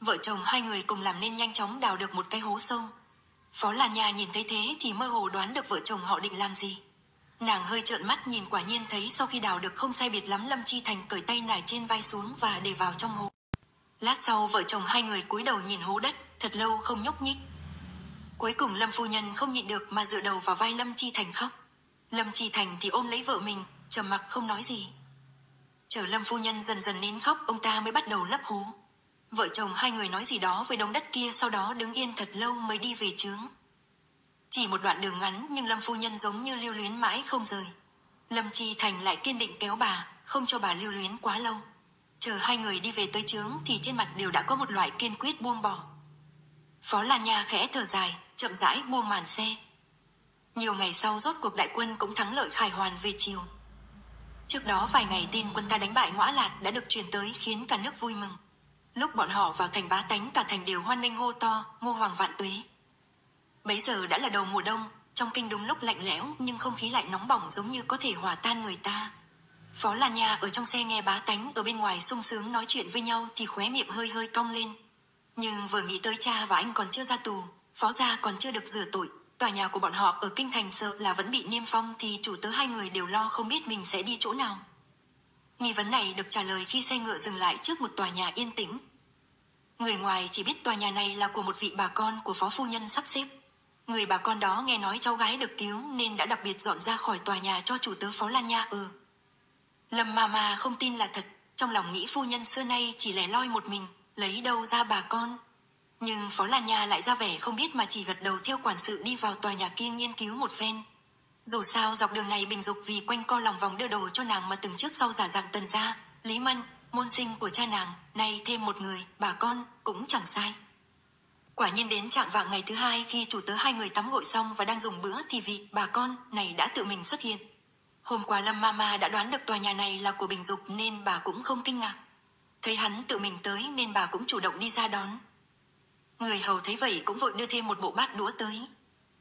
Vợ chồng hai người cùng làm nên nhanh chóng đào được một cái hố sâu. Phó Lan Nha nhìn thấy thế thì mơ hồ đoán được vợ chồng họ định làm gì. Nàng hơi trợn mắt nhìn quả nhiên thấy sau khi đào được không sai biệt lắm Lâm Chi Thành cởi tay nải trên vai xuống và để vào trong hố. Lát sau vợ chồng hai người cúi đầu nhìn hố đất, thật lâu không nhúc nhích. Cuối cùng Lâm phu nhân không nhịn được mà dựa đầu vào vai Lâm Chi Thành khóc. Lâm Chi Thành thì ôm lấy vợ mình, trầm mặc không nói gì. Chờ Lâm phu nhân dần dần nín khóc, ông ta mới bắt đầu lấp hú Vợ chồng hai người nói gì đó với đống đất kia sau đó đứng yên thật lâu mới đi về trướng. Chỉ một đoạn đường ngắn nhưng Lâm phu nhân giống như lưu luyến mãi không rời. Lâm Chi Thành lại kiên định kéo bà, không cho bà lưu luyến quá lâu. Chờ hai người đi về tới trướng thì trên mặt đều đã có một loại kiên quyết buông bỏ. Phó Lan Nha khẽ thở dài, chậm rãi buông màn xe. Nhiều ngày sau rốt cuộc đại quân cũng thắng lợi khải hoàn về chiều. Trước đó vài ngày tin quân ta đánh bại ngõa lạt đã được truyền tới khiến cả nước vui mừng. Lúc bọn họ vào thành bá tánh cả thành đều hoan nghênh hô to, ngô hoàng vạn tuế. Bấy giờ đã là đầu mùa đông, trong kinh đúng lúc lạnh lẽo nhưng không khí lại nóng bỏng giống như có thể hòa tan người ta. Phó Lan Nha ở trong xe nghe bá tánh ở bên ngoài sung sướng nói chuyện với nhau thì khóe miệng hơi hơi cong lên. Nhưng vừa nghĩ tới cha và anh còn chưa ra tù, phó gia còn chưa được rửa tội, tòa nhà của bọn họ ở kinh thành sợ là vẫn bị niêm phong thì chủ tớ hai người đều lo không biết mình sẽ đi chỗ nào. Nghi vấn này được trả lời khi xe ngựa dừng lại trước một tòa nhà yên tĩnh. Người ngoài chỉ biết tòa nhà này là của một vị bà con của phó phu nhân sắp xếp. Người bà con đó nghe nói cháu gái được cứu nên đã đặc biệt dọn ra khỏi tòa nhà cho chủ tớ phó Lan Nha ừ. Lâm ma ma không tin là thật, trong lòng nghĩ phu nhân xưa nay chỉ lẻ loi một mình, lấy đâu ra bà con. Nhưng phó Lan Nha lại ra vẻ không biết mà chỉ gật đầu theo quản sự đi vào tòa nhà kia nghiên cứu một phen. Dù sao dọc đường này bình dục vì quanh co lòng vòng đưa đồ cho nàng mà từng trước sau giả dạng tần gia, Lý Mân, môn sinh của cha nàng, nay thêm một người, bà con, cũng chẳng sai. Quả nhiên đến trạng vạng ngày thứ hai khi chủ tớ hai người tắm gội xong và đang dùng bữa thì vị bà con này đã tự mình xuất hiện. Hôm qua Lâm Mama đã đoán được tòa nhà này là của Bình Dục nên bà cũng không kinh ngạc. Thấy hắn tự mình tới nên bà cũng chủ động đi ra đón. Người hầu thấy vậy cũng vội đưa thêm một bộ bát đũa tới.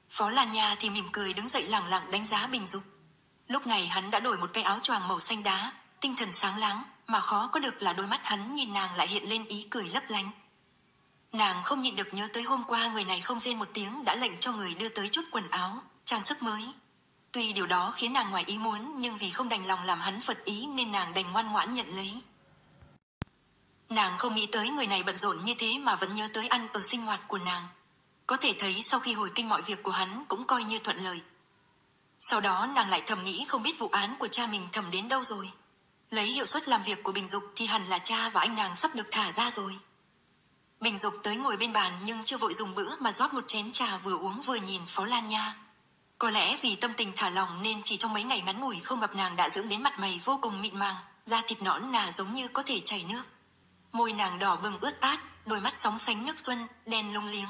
Phó Lan Nha thì mỉm cười đứng dậy lẳng lặng đánh giá Bình Dục. Lúc này hắn đã đổi một cái áo choàng màu xanh đá, tinh thần sáng láng, mà khó có được là đôi mắt hắn nhìn nàng lại hiện lên ý cười lấp lánh. Nàng không nhịn được nhớ tới hôm qua người này không rên một tiếng đã lệnh cho người đưa tới chút quần áo, trang sức mới. Tuy điều đó khiến nàng ngoài ý muốn nhưng vì không đành lòng làm hắn phật ý nên nàng đành ngoan ngoãn nhận lấy. Nàng không nghĩ tới người này bận rộn như thế mà vẫn nhớ tới ăn ở sinh hoạt của nàng. Có thể thấy sau khi hồi kinh mọi việc của hắn cũng coi như thuận lợi. Sau đó nàng lại thầm nghĩ không biết vụ án của cha mình thầm đến đâu rồi. Lấy hiệu suất làm việc của Bình Dục thì hẳn là cha và anh nàng sắp được thả ra rồi. Bình Dục tới ngồi bên bàn nhưng chưa vội dùng bữa mà rót một chén trà vừa uống vừa nhìn Phó Lan Nha. Có lẽ vì tâm tình thả lòng nên chỉ trong mấy ngày ngắn ngủi không gặp nàng đã dưỡng đến mặt mày vô cùng mịn màng, da thịt nõn nà giống như có thể chảy nước. Môi nàng đỏ bừng ướt át, đôi mắt sóng sánh nước xuân, đen lung liếng.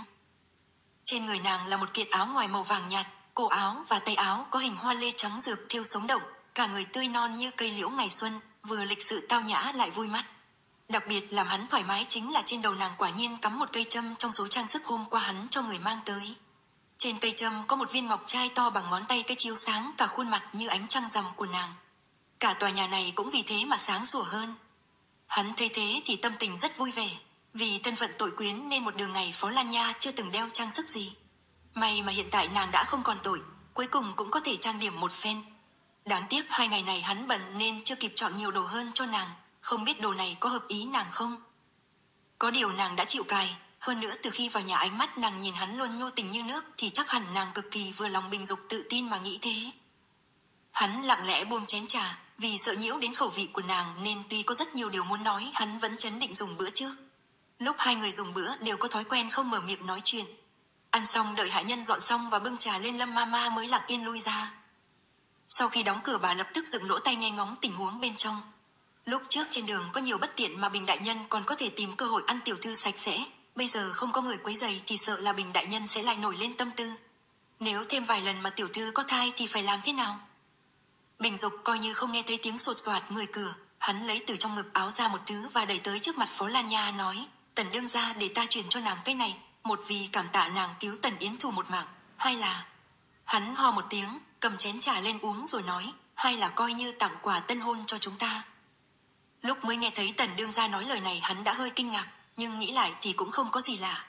Trên người nàng là một kiện áo ngoài màu vàng nhạt, cổ áo và tay áo có hình hoa lê trắng dược thiêu sống động, cả người tươi non như cây liễu ngày xuân, vừa lịch sự tao nhã lại vui mắt. Đặc biệt làm hắn thoải mái chính là trên đầu nàng quả nhiên cắm một cây châm trong số trang sức hôm qua hắn cho người mang tới. Trên cây châm có một viên ngọc trai to bằng ngón tay cái chiếu sáng cả khuôn mặt như ánh trăng rằm của nàng. Cả tòa nhà này cũng vì thế mà sáng sủa hơn. Hắn thấy thế thì tâm tình rất vui vẻ, vì thân phận tội quyến nên một đường này Phó Lan Nha chưa từng đeo trang sức gì. May mà hiện tại nàng đã không còn tội, cuối cùng cũng có thể trang điểm một phen. Đáng tiếc hai ngày này hắn bận nên chưa kịp chọn nhiều đồ hơn cho nàng, không biết đồ này có hợp ý nàng không. Có điều nàng đã chịu cài, hơn nữa từ khi vào nhà ánh mắt nàng nhìn hắn luôn nhô tình như nước thì chắc hẳn nàng cực kỳ vừa lòng bình dục tự tin mà nghĩ thế. Hắn lặng lẽ buông chén trà, vì sợ nhiễu đến khẩu vị của nàng nên tuy có rất nhiều điều muốn nói, hắn vẫn chấn định dùng bữa trước. Lúc hai người dùng bữa đều có thói quen không mở miệng nói chuyện. Ăn xong đợi hạ nhân dọn xong và bưng trà lên lâm ma ma mới lặng yên lui ra. Sau khi đóng cửa bà lập tức dựng lỗ tay nghe ngóng tình huống bên trong. Lúc trước trên đường có nhiều bất tiện mà Bình Đại Nhân còn có thể tìm cơ hội ăn tiểu thư sạch sẽ. Bây giờ không có người quấy giày thì sợ là Bình Đại Nhân sẽ lại nổi lên tâm tư. Nếu thêm vài lần mà tiểu thư có thai thì phải làm thế nào? Bình Dục coi như không nghe thấy tiếng sột soạt người cửa, hắn lấy từ trong ngực áo ra một thứ và đẩy tới trước mặt Phố Lan Nha nói, Tần đương ra để ta chuyển cho nàng cái này, một vì cảm tạ nàng cứu Tần Yến thù một mạng, hai là... Hắn ho một tiếng, cầm chén trà lên uống rồi nói, Hai là coi như tặng quà tân hôn cho chúng ta. Lúc mới nghe thấy Tần Đương gia nói lời này hắn đã hơi kinh ngạc, nhưng nghĩ lại thì cũng không có gì lạ.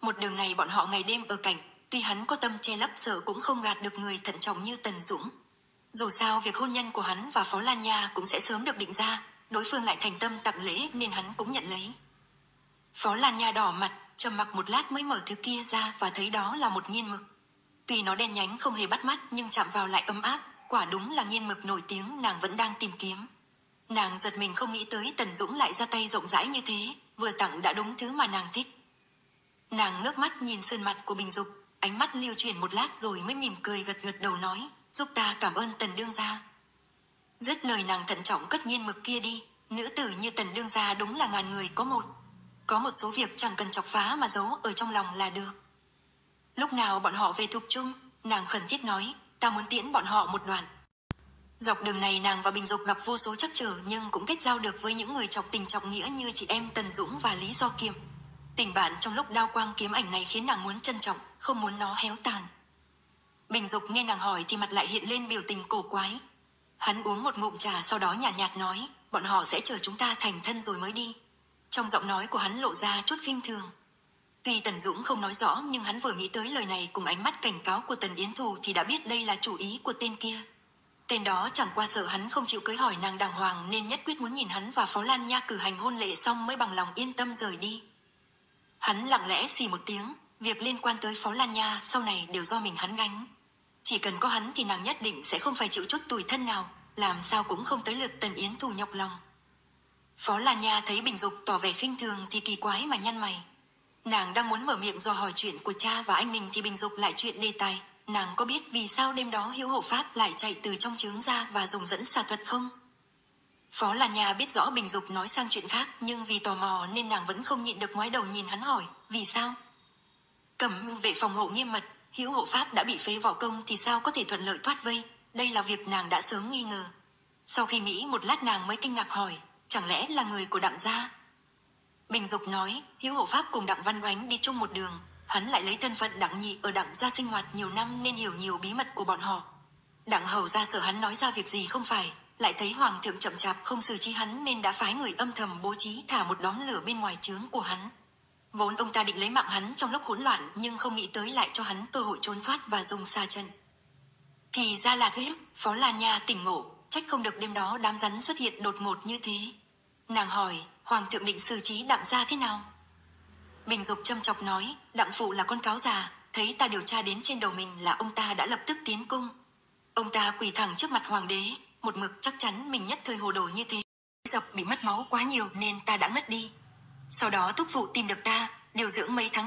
Một đường này bọn họ ngày đêm ở cảnh, tuy hắn có tâm che lấp sợ cũng không gạt được người thận trọng như Tần Dũng. Dù sao việc hôn nhân của hắn và Phó Lan Nha cũng sẽ sớm được định ra, đối phương lại thành tâm tặng lễ nên hắn cũng nhận lấy. Phó Lan Nha đỏ mặt, trầm mặc một lát mới mở thứ kia ra và thấy đó là một nghiên mực. Tuy nó đen nhánh không hề bắt mắt nhưng chạm vào lại ấm áp, quả đúng là nghiên mực nổi tiếng nàng vẫn đang tìm kiếm. Nàng giật mình không nghĩ tới Tần Dũng lại ra tay rộng rãi như thế, vừa tặng đã đúng thứ mà nàng thích. Nàng ngước mắt nhìn sơn mặt của Bình Dục, ánh mắt lưu chuyển một lát rồi mới mỉm cười gật gật đầu nói, giúp ta cảm ơn Tần Đương Gia. Dứt lời nàng thận trọng cất nhiên mực kia đi, nữ tử như Tần Đương Gia đúng là ngàn người có một. Có một số việc chẳng cần chọc phá mà giấu ở trong lòng là được. Lúc nào bọn họ về thục chung, nàng khẩn thiết nói, ta muốn tiễn bọn họ một đoạn. Dọc đường này nàng và Bình Dục gặp vô số chắc trở nhưng cũng kết giao được với những người chọc tình trọng nghĩa như chị em Tần Dũng và Lý Do Kiềm. Tình bạn trong lúc đao quang kiếm ảnh này khiến nàng muốn trân trọng, không muốn nó héo tàn. Bình Dục nghe nàng hỏi thì mặt lại hiện lên biểu tình cổ quái. Hắn uống một ngụm trà sau đó nhàn nhạt, nhạt nói, bọn họ sẽ chờ chúng ta thành thân rồi mới đi. Trong giọng nói của hắn lộ ra chút khinh thường. Tuy Tần Dũng không nói rõ nhưng hắn vừa nghĩ tới lời này cùng ánh mắt cảnh cáo của Tần Yến Thù thì đã biết đây là chủ ý của tên kia. Tên đó chẳng qua sợ hắn không chịu cưới hỏi nàng đàng hoàng nên nhất quyết muốn nhìn hắn và Phó Lan Nha cử hành hôn lễ xong mới bằng lòng yên tâm rời đi. Hắn lặng lẽ xì một tiếng, việc liên quan tới Phó Lan Nha sau này đều do mình hắn gánh. Chỉ cần có hắn thì nàng nhất định sẽ không phải chịu chút tủi thân nào, làm sao cũng không tới lượt Tần Yến Thù nhọc lòng. Phó Lan Nha thấy Bình Dục tỏ vẻ khinh thường thì kỳ quái mà nhăn mày. Nàng đang muốn mở miệng do hỏi chuyện của cha và anh mình thì Bình Dục lại chuyện đề tài. Nàng có biết vì sao đêm đó Hiếu Hộ Pháp lại chạy từ trong trướng ra và dùng dẫn xà thuật không? Phó Lan Nha biết rõ Bình Dục nói sang chuyện khác nhưng vì tò mò nên nàng vẫn không nhịn được ngoái đầu nhìn hắn hỏi, vì sao? Cẩm vệ phòng hộ nghiêm mật, Hữu Hộ Pháp đã bị phế vào công thì sao có thể thuận lợi thoát vây, đây là việc nàng đã sớm nghi ngờ. Sau khi nghĩ một lát nàng mới kinh ngạc hỏi, chẳng lẽ là người của đặng gia? Bình Dục nói, Hữu Hộ Pháp cùng đặng Văn Oánh đi chung một đường, hắn lại lấy thân phận đặng nhị ở đặng gia sinh hoạt nhiều năm nên hiểu nhiều bí mật của bọn họ. Đặng hầu ra sợ hắn nói ra việc gì không phải, lại thấy hoàng thượng chậm chạp không xử trí hắn nên đã phái người âm thầm bố trí thả một đóm lửa bên ngoài trướng của hắn. Vốn ông ta định lấy mạng hắn trong lúc hỗn loạn nhưng không nghĩ tới lại cho hắn cơ hội trốn thoát và dùng xa chân. Thì ra là thế, Phó Lan Nha tỉnh ngộ, trách không được đêm đó đám rắn xuất hiện đột ngột như thế. Nàng hỏi, Hoàng thượng định xử trí đặng ra thế nào? Bình Dục châm chọc nói, đặng phụ là con cáo già, thấy ta điều tra đến trên đầu mình là ông ta đã lập tức tiến cung. Ông ta quỳ thẳng trước mặt hoàng đế, một mực chắc chắn mình nhất thời hồ đồ như thế. dập bị mất máu quá nhiều nên ta đã ngất đi. Sau đó thúc phụ tìm được ta, điều dưỡng mấy tháng